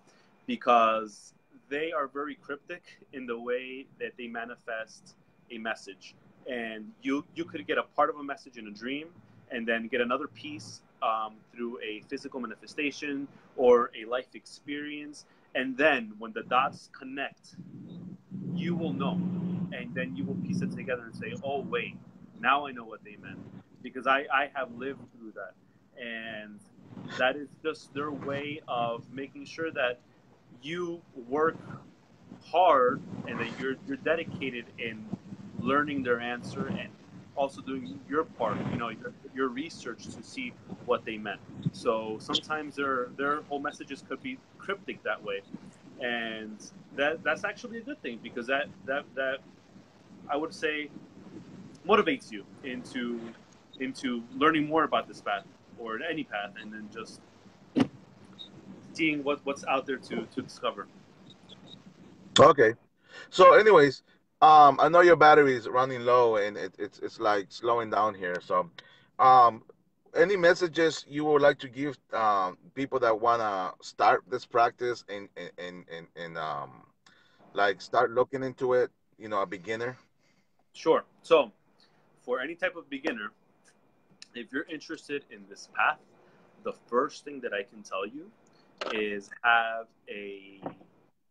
because they are very cryptic in the way that they manifest a message. And you you could get a part of a message in a dream and then get another piece um, through a physical manifestation or a life experience. And then when the dots connect, you will know. And then you will piece it together and say, oh, wait, now I know what they meant because I, I have lived through that. And that is just their way of making sure that you work hard and that you're, you're dedicated in learning their answer and also doing your part, you know, your, your research to see what they meant. So sometimes their, their whole messages could be cryptic that way. And that, that's actually a good thing because that, that, that I would say motivates you into into learning more about this path or any path and then just seeing what, what's out there to, to discover. Okay. So, anyways, um, I know your battery is running low and it, it's it's like slowing down here. So, um, any messages you would like to give um, people that wanna start this practice and and and and um, like start looking into it? You know, a beginner. Sure. So, for any type of beginner, if you're interested in this path, the first thing that I can tell you is have a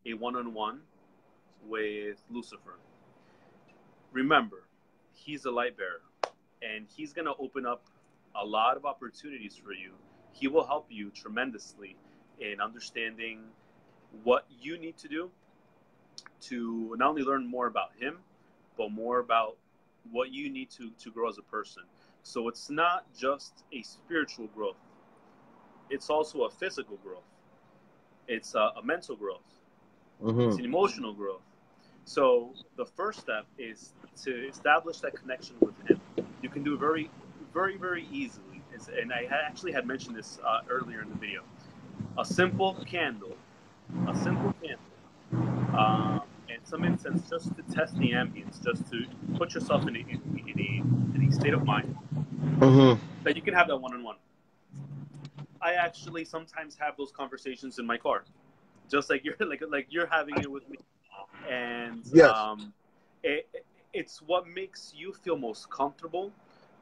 a one-on-one with Lucifer. Remember, he's a light bearer, and he's going to open up a lot of opportunities for you. He will help you tremendously in understanding what you need to do to not only learn more about him, but more about what you need to to grow as a person. So it's not just a spiritual growth; it's also a physical growth. It's a, a mental growth. Mm-hmm. It's an emotional growth. So the first step is to establish that connection with him. You can do it very, very, very easily. Is, and I actually had mentioned this uh, earlier in the video. A simple candle, a simple candle, um, and some incense just to test the ambience, just to put yourself in a, in, in a, in a state of mind Mm-hmm. that you can have that one-on-one. I actually sometimes have those conversations in my car, just like you're like like you're having it with me, and Yes. um, it, it's what makes you feel most comfortable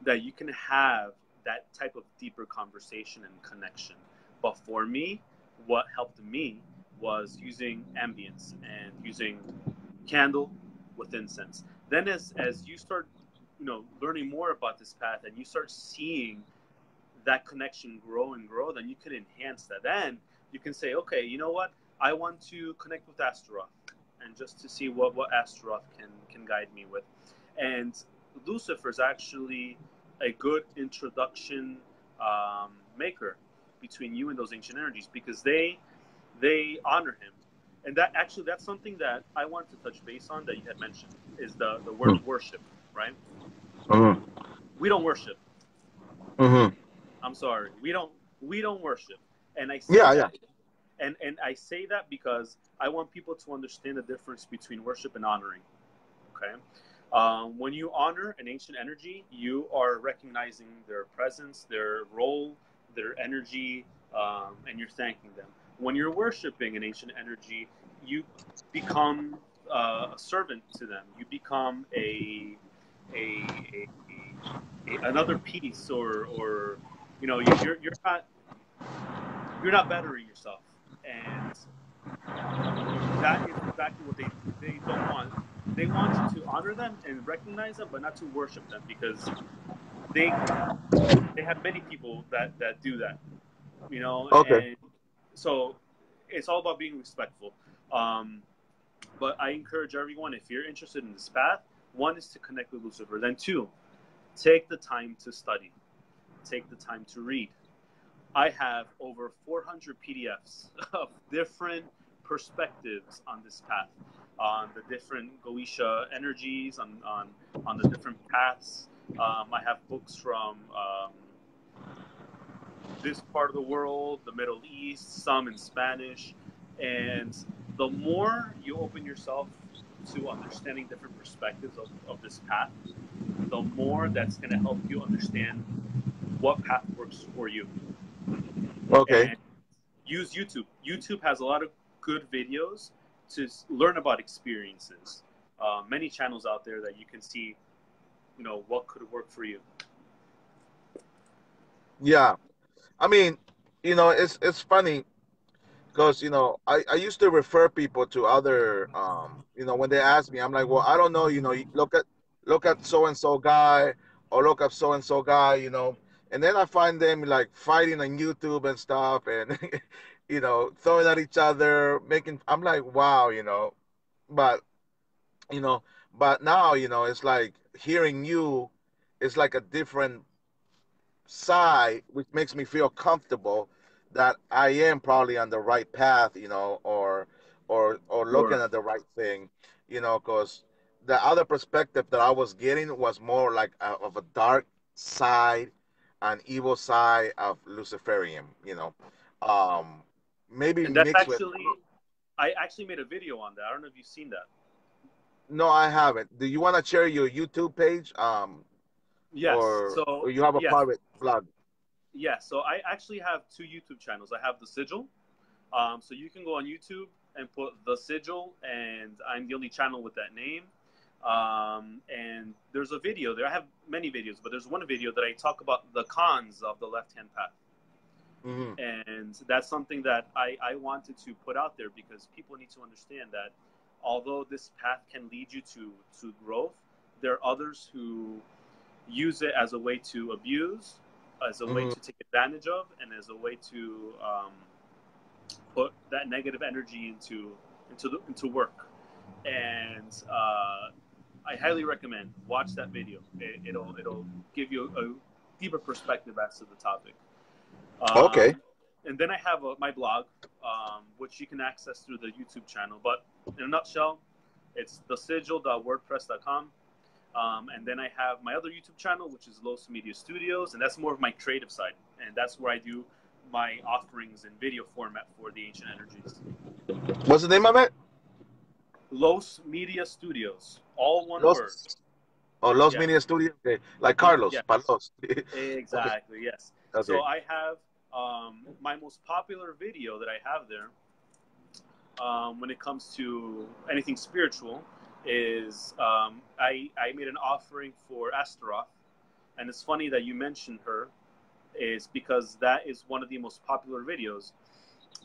that you can have that type of deeper conversation and connection. But for me, what helped me was using ambience and using candle with incense. Then as as you start, you know, learning more about this path and you start seeing that connection grow and grow, then you can enhance that. Then you can say, okay, you know what? I want to connect with Astaroth and just to see what, what Astaroth can, can guide me with. And Lucifer is actually a good introduction um, maker between you and those ancient energies because they they honor him. And that actually that's something that I wanted to touch base on that you had mentioned is the, the word worship, right? Mm-hmm. We don't worship. Mm-hmm. I'm sorry. We don't we don't worship. And I say Yeah, that, And and I say that because I want people to understand the difference between worship and honoring. Okay. Um, when you honor an ancient energy, you are recognizing their presence, their role, their energy, um, and you're thanking them. When you're worshiping an ancient energy, you become uh, a servant to them. You become a a, a, a another piece, or or you know you- you're you're not you're not bettering yourself, and that is exactly what they they don't want. They want you to honor them and recognize them, but not to worship them because they they have many people that that do that, you know. Okay. And so it's all about being respectful. Um, but I encourage everyone if you're interested in this path, one is to connect with Lucifer. Then two, take the time to study, take the time to read. I have over 400 PDFs of different perspectives on this path, on the different Goetia energies, on, on, on the different paths. Um, I have books from um, this part of the world, the Middle East, some in Spanish. And the more you open yourself to understanding different perspectives of, of this path, the more that's going to help you understand what path works for you. Okay. And use YouTube. YouTube has a lot of good videos to learn about experiences. Uh, many channels out there that you can see, you know, what could work for you. Yeah. I mean, you know, it's it's funny because you know I, I used to refer people to other um you know when they ask me I'm like well I don't know you know look at look at so and so guy or look up so and so guy you know and then I find them like fighting on YouTube and stuff and you know throwing at each other making I'm like wow you know but you know but now you know it's like hearing you is like a different side which makes me feel comfortable that I am probably on the right path, you know, or or or looking Sure. at the right thing, you know, because the other perspective that I was getting was more like a, of a dark side, an evil side of Luciferium, you know, um, maybe And that's mixed with. actually, I actually made a video on that. I don't know if you've seen that. No, I haven't. Do you want to share your YouTube page, um, Yes. or so or you have a yes. private blog? Yeah, so I actually have two YouTube channels. I have the Sigil, um, so you can go on YouTube and put the Sigil, and I'm the only channel with that name. Um, and there's a video there. I have many videos, but there's one video that I talk about the cons of the left-hand path, hmm and that's something that I, I wanted to put out there because people need to understand that although this path can lead you to to growth, there are others who use it as a way to abuse, as a way Mhm. to take advantage of, and as a way to um, put that negative energy into into the, into work. And uh, I highly recommend watch that video. It, it'll it'll give you a deeper perspective as to the topic. Um, Okay. And then I have a, my blog, um, which you can access through the YouTube channel. But in a nutshell, it's thesigil.wordpress.com. Um, and then I have my other YouTube channel, which is Los Media Studios, and that's more of my creative side. And that's where I do my offerings in video format for the Ancient Energies. What's the name of it? Los Media Studios, all one Los, word. oh, Los Yeah. Media Studios, Okay. Like Carlos, Yes. Palos. Exactly, yes. Okay. So I have um, my most popular video that I have there um, when it comes to anything spiritual is um, I, I made an offering for Astaroth. And it's funny that you mentioned her is because that is one of the most popular videos.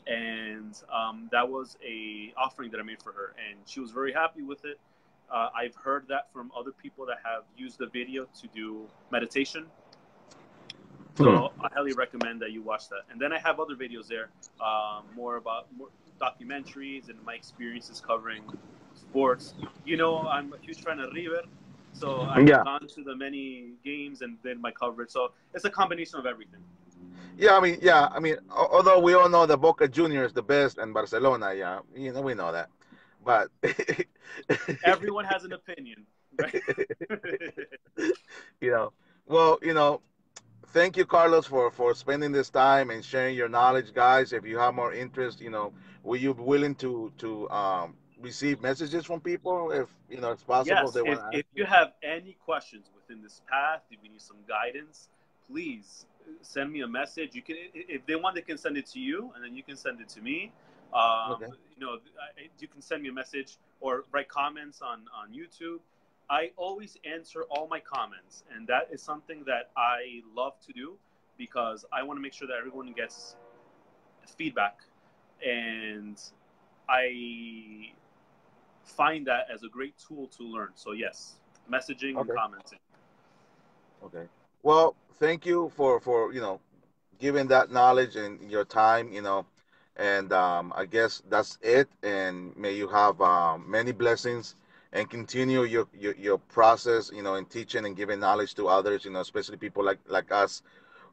And um, that was a offering that I made for her. And she was very happy with it. Uh, I've heard that from other people that have used the video to do meditation. So Hmm. I highly recommend that you watch that. And then I have other videos there, um, more about more documentaries and my experiences covering sports. You know, I'm a huge fan of River, so I've Yeah. gone to the many games and then my coverage. So it's a combination of everything. Yeah, I mean, yeah, I mean, although we all know that Boca Juniors is the best and Barcelona, yeah, you know, we know that, but Everyone has an opinion. Right? you know, well, you know, thank you, Carlos, for for spending this time and sharing your knowledge, guys. If you have more interest, you know, will you willing to to um, receive messages from people if you know it's possible yes, they if, if you have any questions within this path, if you need some guidance, please send me a message. You can, if they want, they can send it to you, and then you can send it to me. Um, Okay. You know, I- you can send me a message or write comments on on YouTube. I always answer all my comments, and that is something that I love to do because I want to make sure that everyone gets feedback, and I find that as a great tool to learn. So yes, messaging Okay. and commenting. Okay. Well, thank you for for you know giving that knowledge and your time. You know, and um, I guess that's it. And may you have um, many blessings and continue your, your your process. You know, in teaching and giving knowledge to others. You know, especially people like like us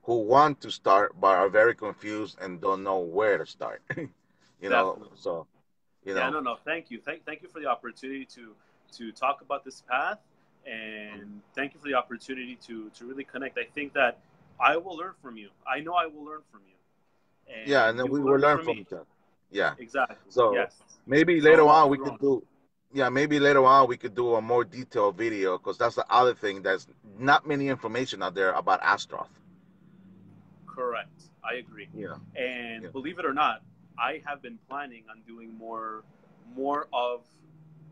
who want to start but are very confused and don't know where to start. you know, Definitely. so you know. Yeah, no, no. Thank you. Thank, thank you for the opportunity to to talk about this path, and thank you for the opportunity to to really connect. I think that I will learn from you. I know I will learn from you. And yeah, and then we will learn from me. each other. Yeah. Exactly. So, yes. Maybe later on we wrong. could do, yeah, maybe later on we could do a more detailed video because that's the other thing. There's not many information out there about Astaroth. Correct. I agree. Yeah. And Yeah. believe it or not, I have been planning on doing more more of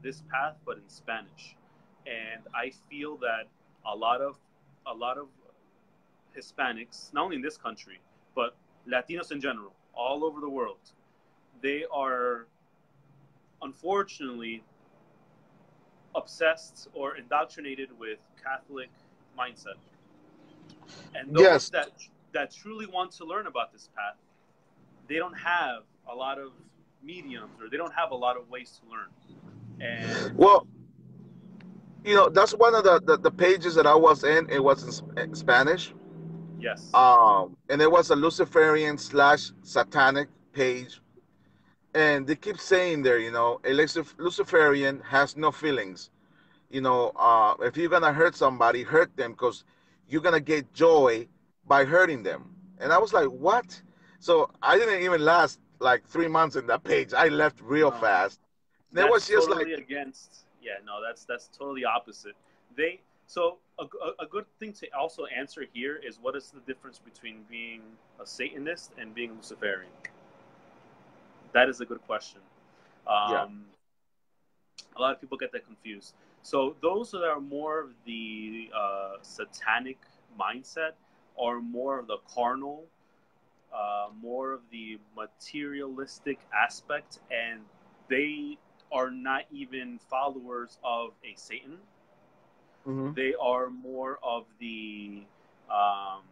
this path, but in Spanish. And I feel that a lot of a lot of Hispanics, not only in this country, but Latinos in general, all over the world, they are unfortunately obsessed or indoctrinated with Catholic mindset. And those Yes. that that truly want to learn about this path, they don't have a lot of mediums or they don't have a lot of ways to learn. And Well, you know, that's one of the, the, the pages that I was in. It was in Sp- Spanish. yes, Um, and it was a Luciferian slash satanic page. And they keep saying there, you know, a Luciferian has no feelings. You know, uh, if you're gonna hurt somebody, hurt them because you're gonna get joy by hurting them. And I was like, what? So I didn't even last like three months in that page. I left real No. fast. That's was just totally like, against. Yeah, no, that's that's totally opposite. They so a, a, a good thing to also answer here is what is the difference between being a Satanist and being a Luciferian? That is a good question. Um, Yeah. A lot of people get that confused. So those that are more of the uh, satanic mindset are more of the carnal, uh, more of the materialistic aspect, and they are not even followers of a Satan. Mhm. They are more of the um,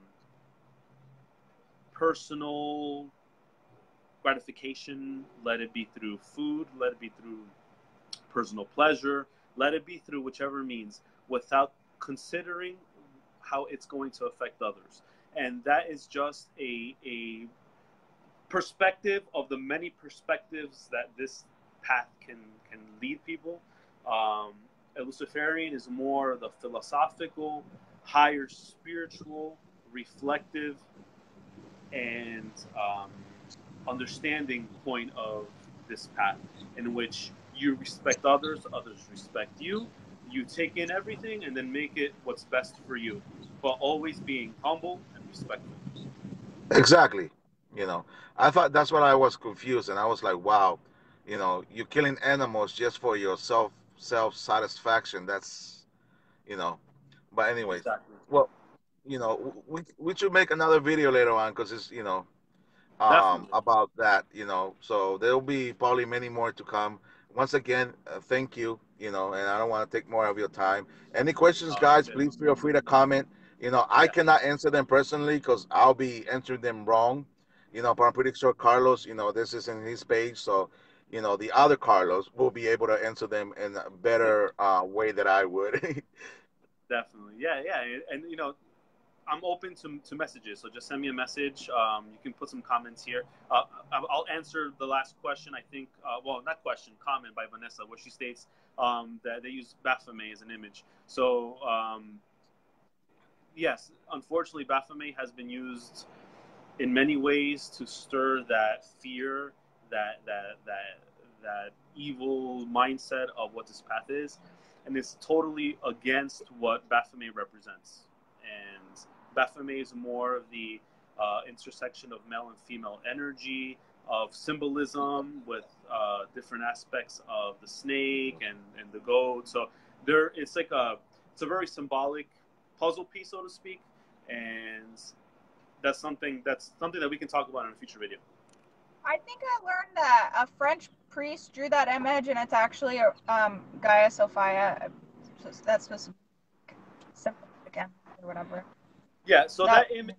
personal gratification. Let it be through food, let it be through personal pleasure, let it be through whichever means, without considering how it's going to affect others. And that is just a, a perspective of the many perspectives that this path can can lead people. Um, a Luciferian is more the philosophical, higher spiritual, reflective, and um, understanding point of this path, in which you respect others, others respect you. You take in everything and then make it what's best for you, but always being humble and respectful. Exactly. You know, I thought that's what I was confused, and I was like, wow, you know, you're killing animals just for your self self satisfaction. That's, you know, but anyway Exactly. well, you know, we we should make another video later on because it's you know, um, about that. You know, so there'll be probably many more to come. Once again, uh, thank you. You know, and I don't want to take more of your time. Any questions, Oh, guys? Please feel free to comment. You know, I Yeah. cannot answer them personally because I'll be answering them wrong. You know, but I'm pretty sure Carlos, you know, this is in his page, so you know the other Carlos will be able to answer them in a better uh, way that I would. Definitely. Yeah, yeah. And, you know, I'm open to, to messages. So just send me a message. Um, you can put some comments here. Uh, I'll I'll answer the last question. I think, uh, well, not question, comment by Vanessa, where she states um, that they use Baphomet as an image. So, um, yes, unfortunately, Baphomet has been used in many ways to stir that fear, that that that that evil mindset of what this path is, and it's totally against what Baphomet represents. And Baphomet is more of the uh, intersection of male and female energy, of symbolism with uh, different aspects of the snake and, and the goat. So there, it's like a it's a very symbolic puzzle piece, so to speak, and that's something that's something that we can talk about in a future video. I think I learned that a French priest drew that image, and it's actually a um, Gaia Sophia. That's supposed to be simple again or whatever. Yeah, so That- that image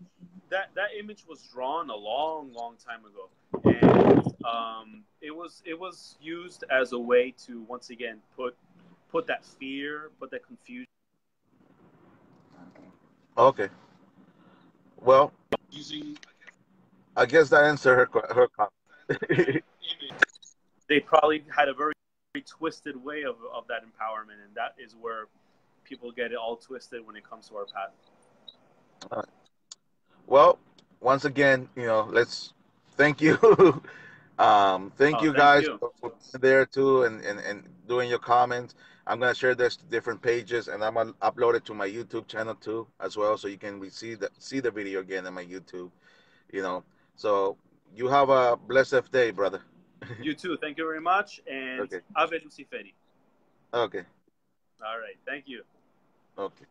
that that image was drawn a long, long time ago, and um, it was it was used as a way to once again put put that fear, put that confusion Okay. okay. Well, using I guess that answered her que- her comment. they probably had a very, very twisted way of, of that empowerment, and that is where people get it all twisted when it comes to our path. well, once again, you know, let's thank you. um, thank Oh, you thank guys you. for for being there too and, and, and doing your comments. I'm gonna share this to different pages and I'm gonna upload it to my YouTube channel too as well, so you can see the see the video again on my YouTube. You know, so you have a blessed day, brother. You too. Thank you very much, and Okay. Ave Luciferi. Okay, All right. Thank you. okay.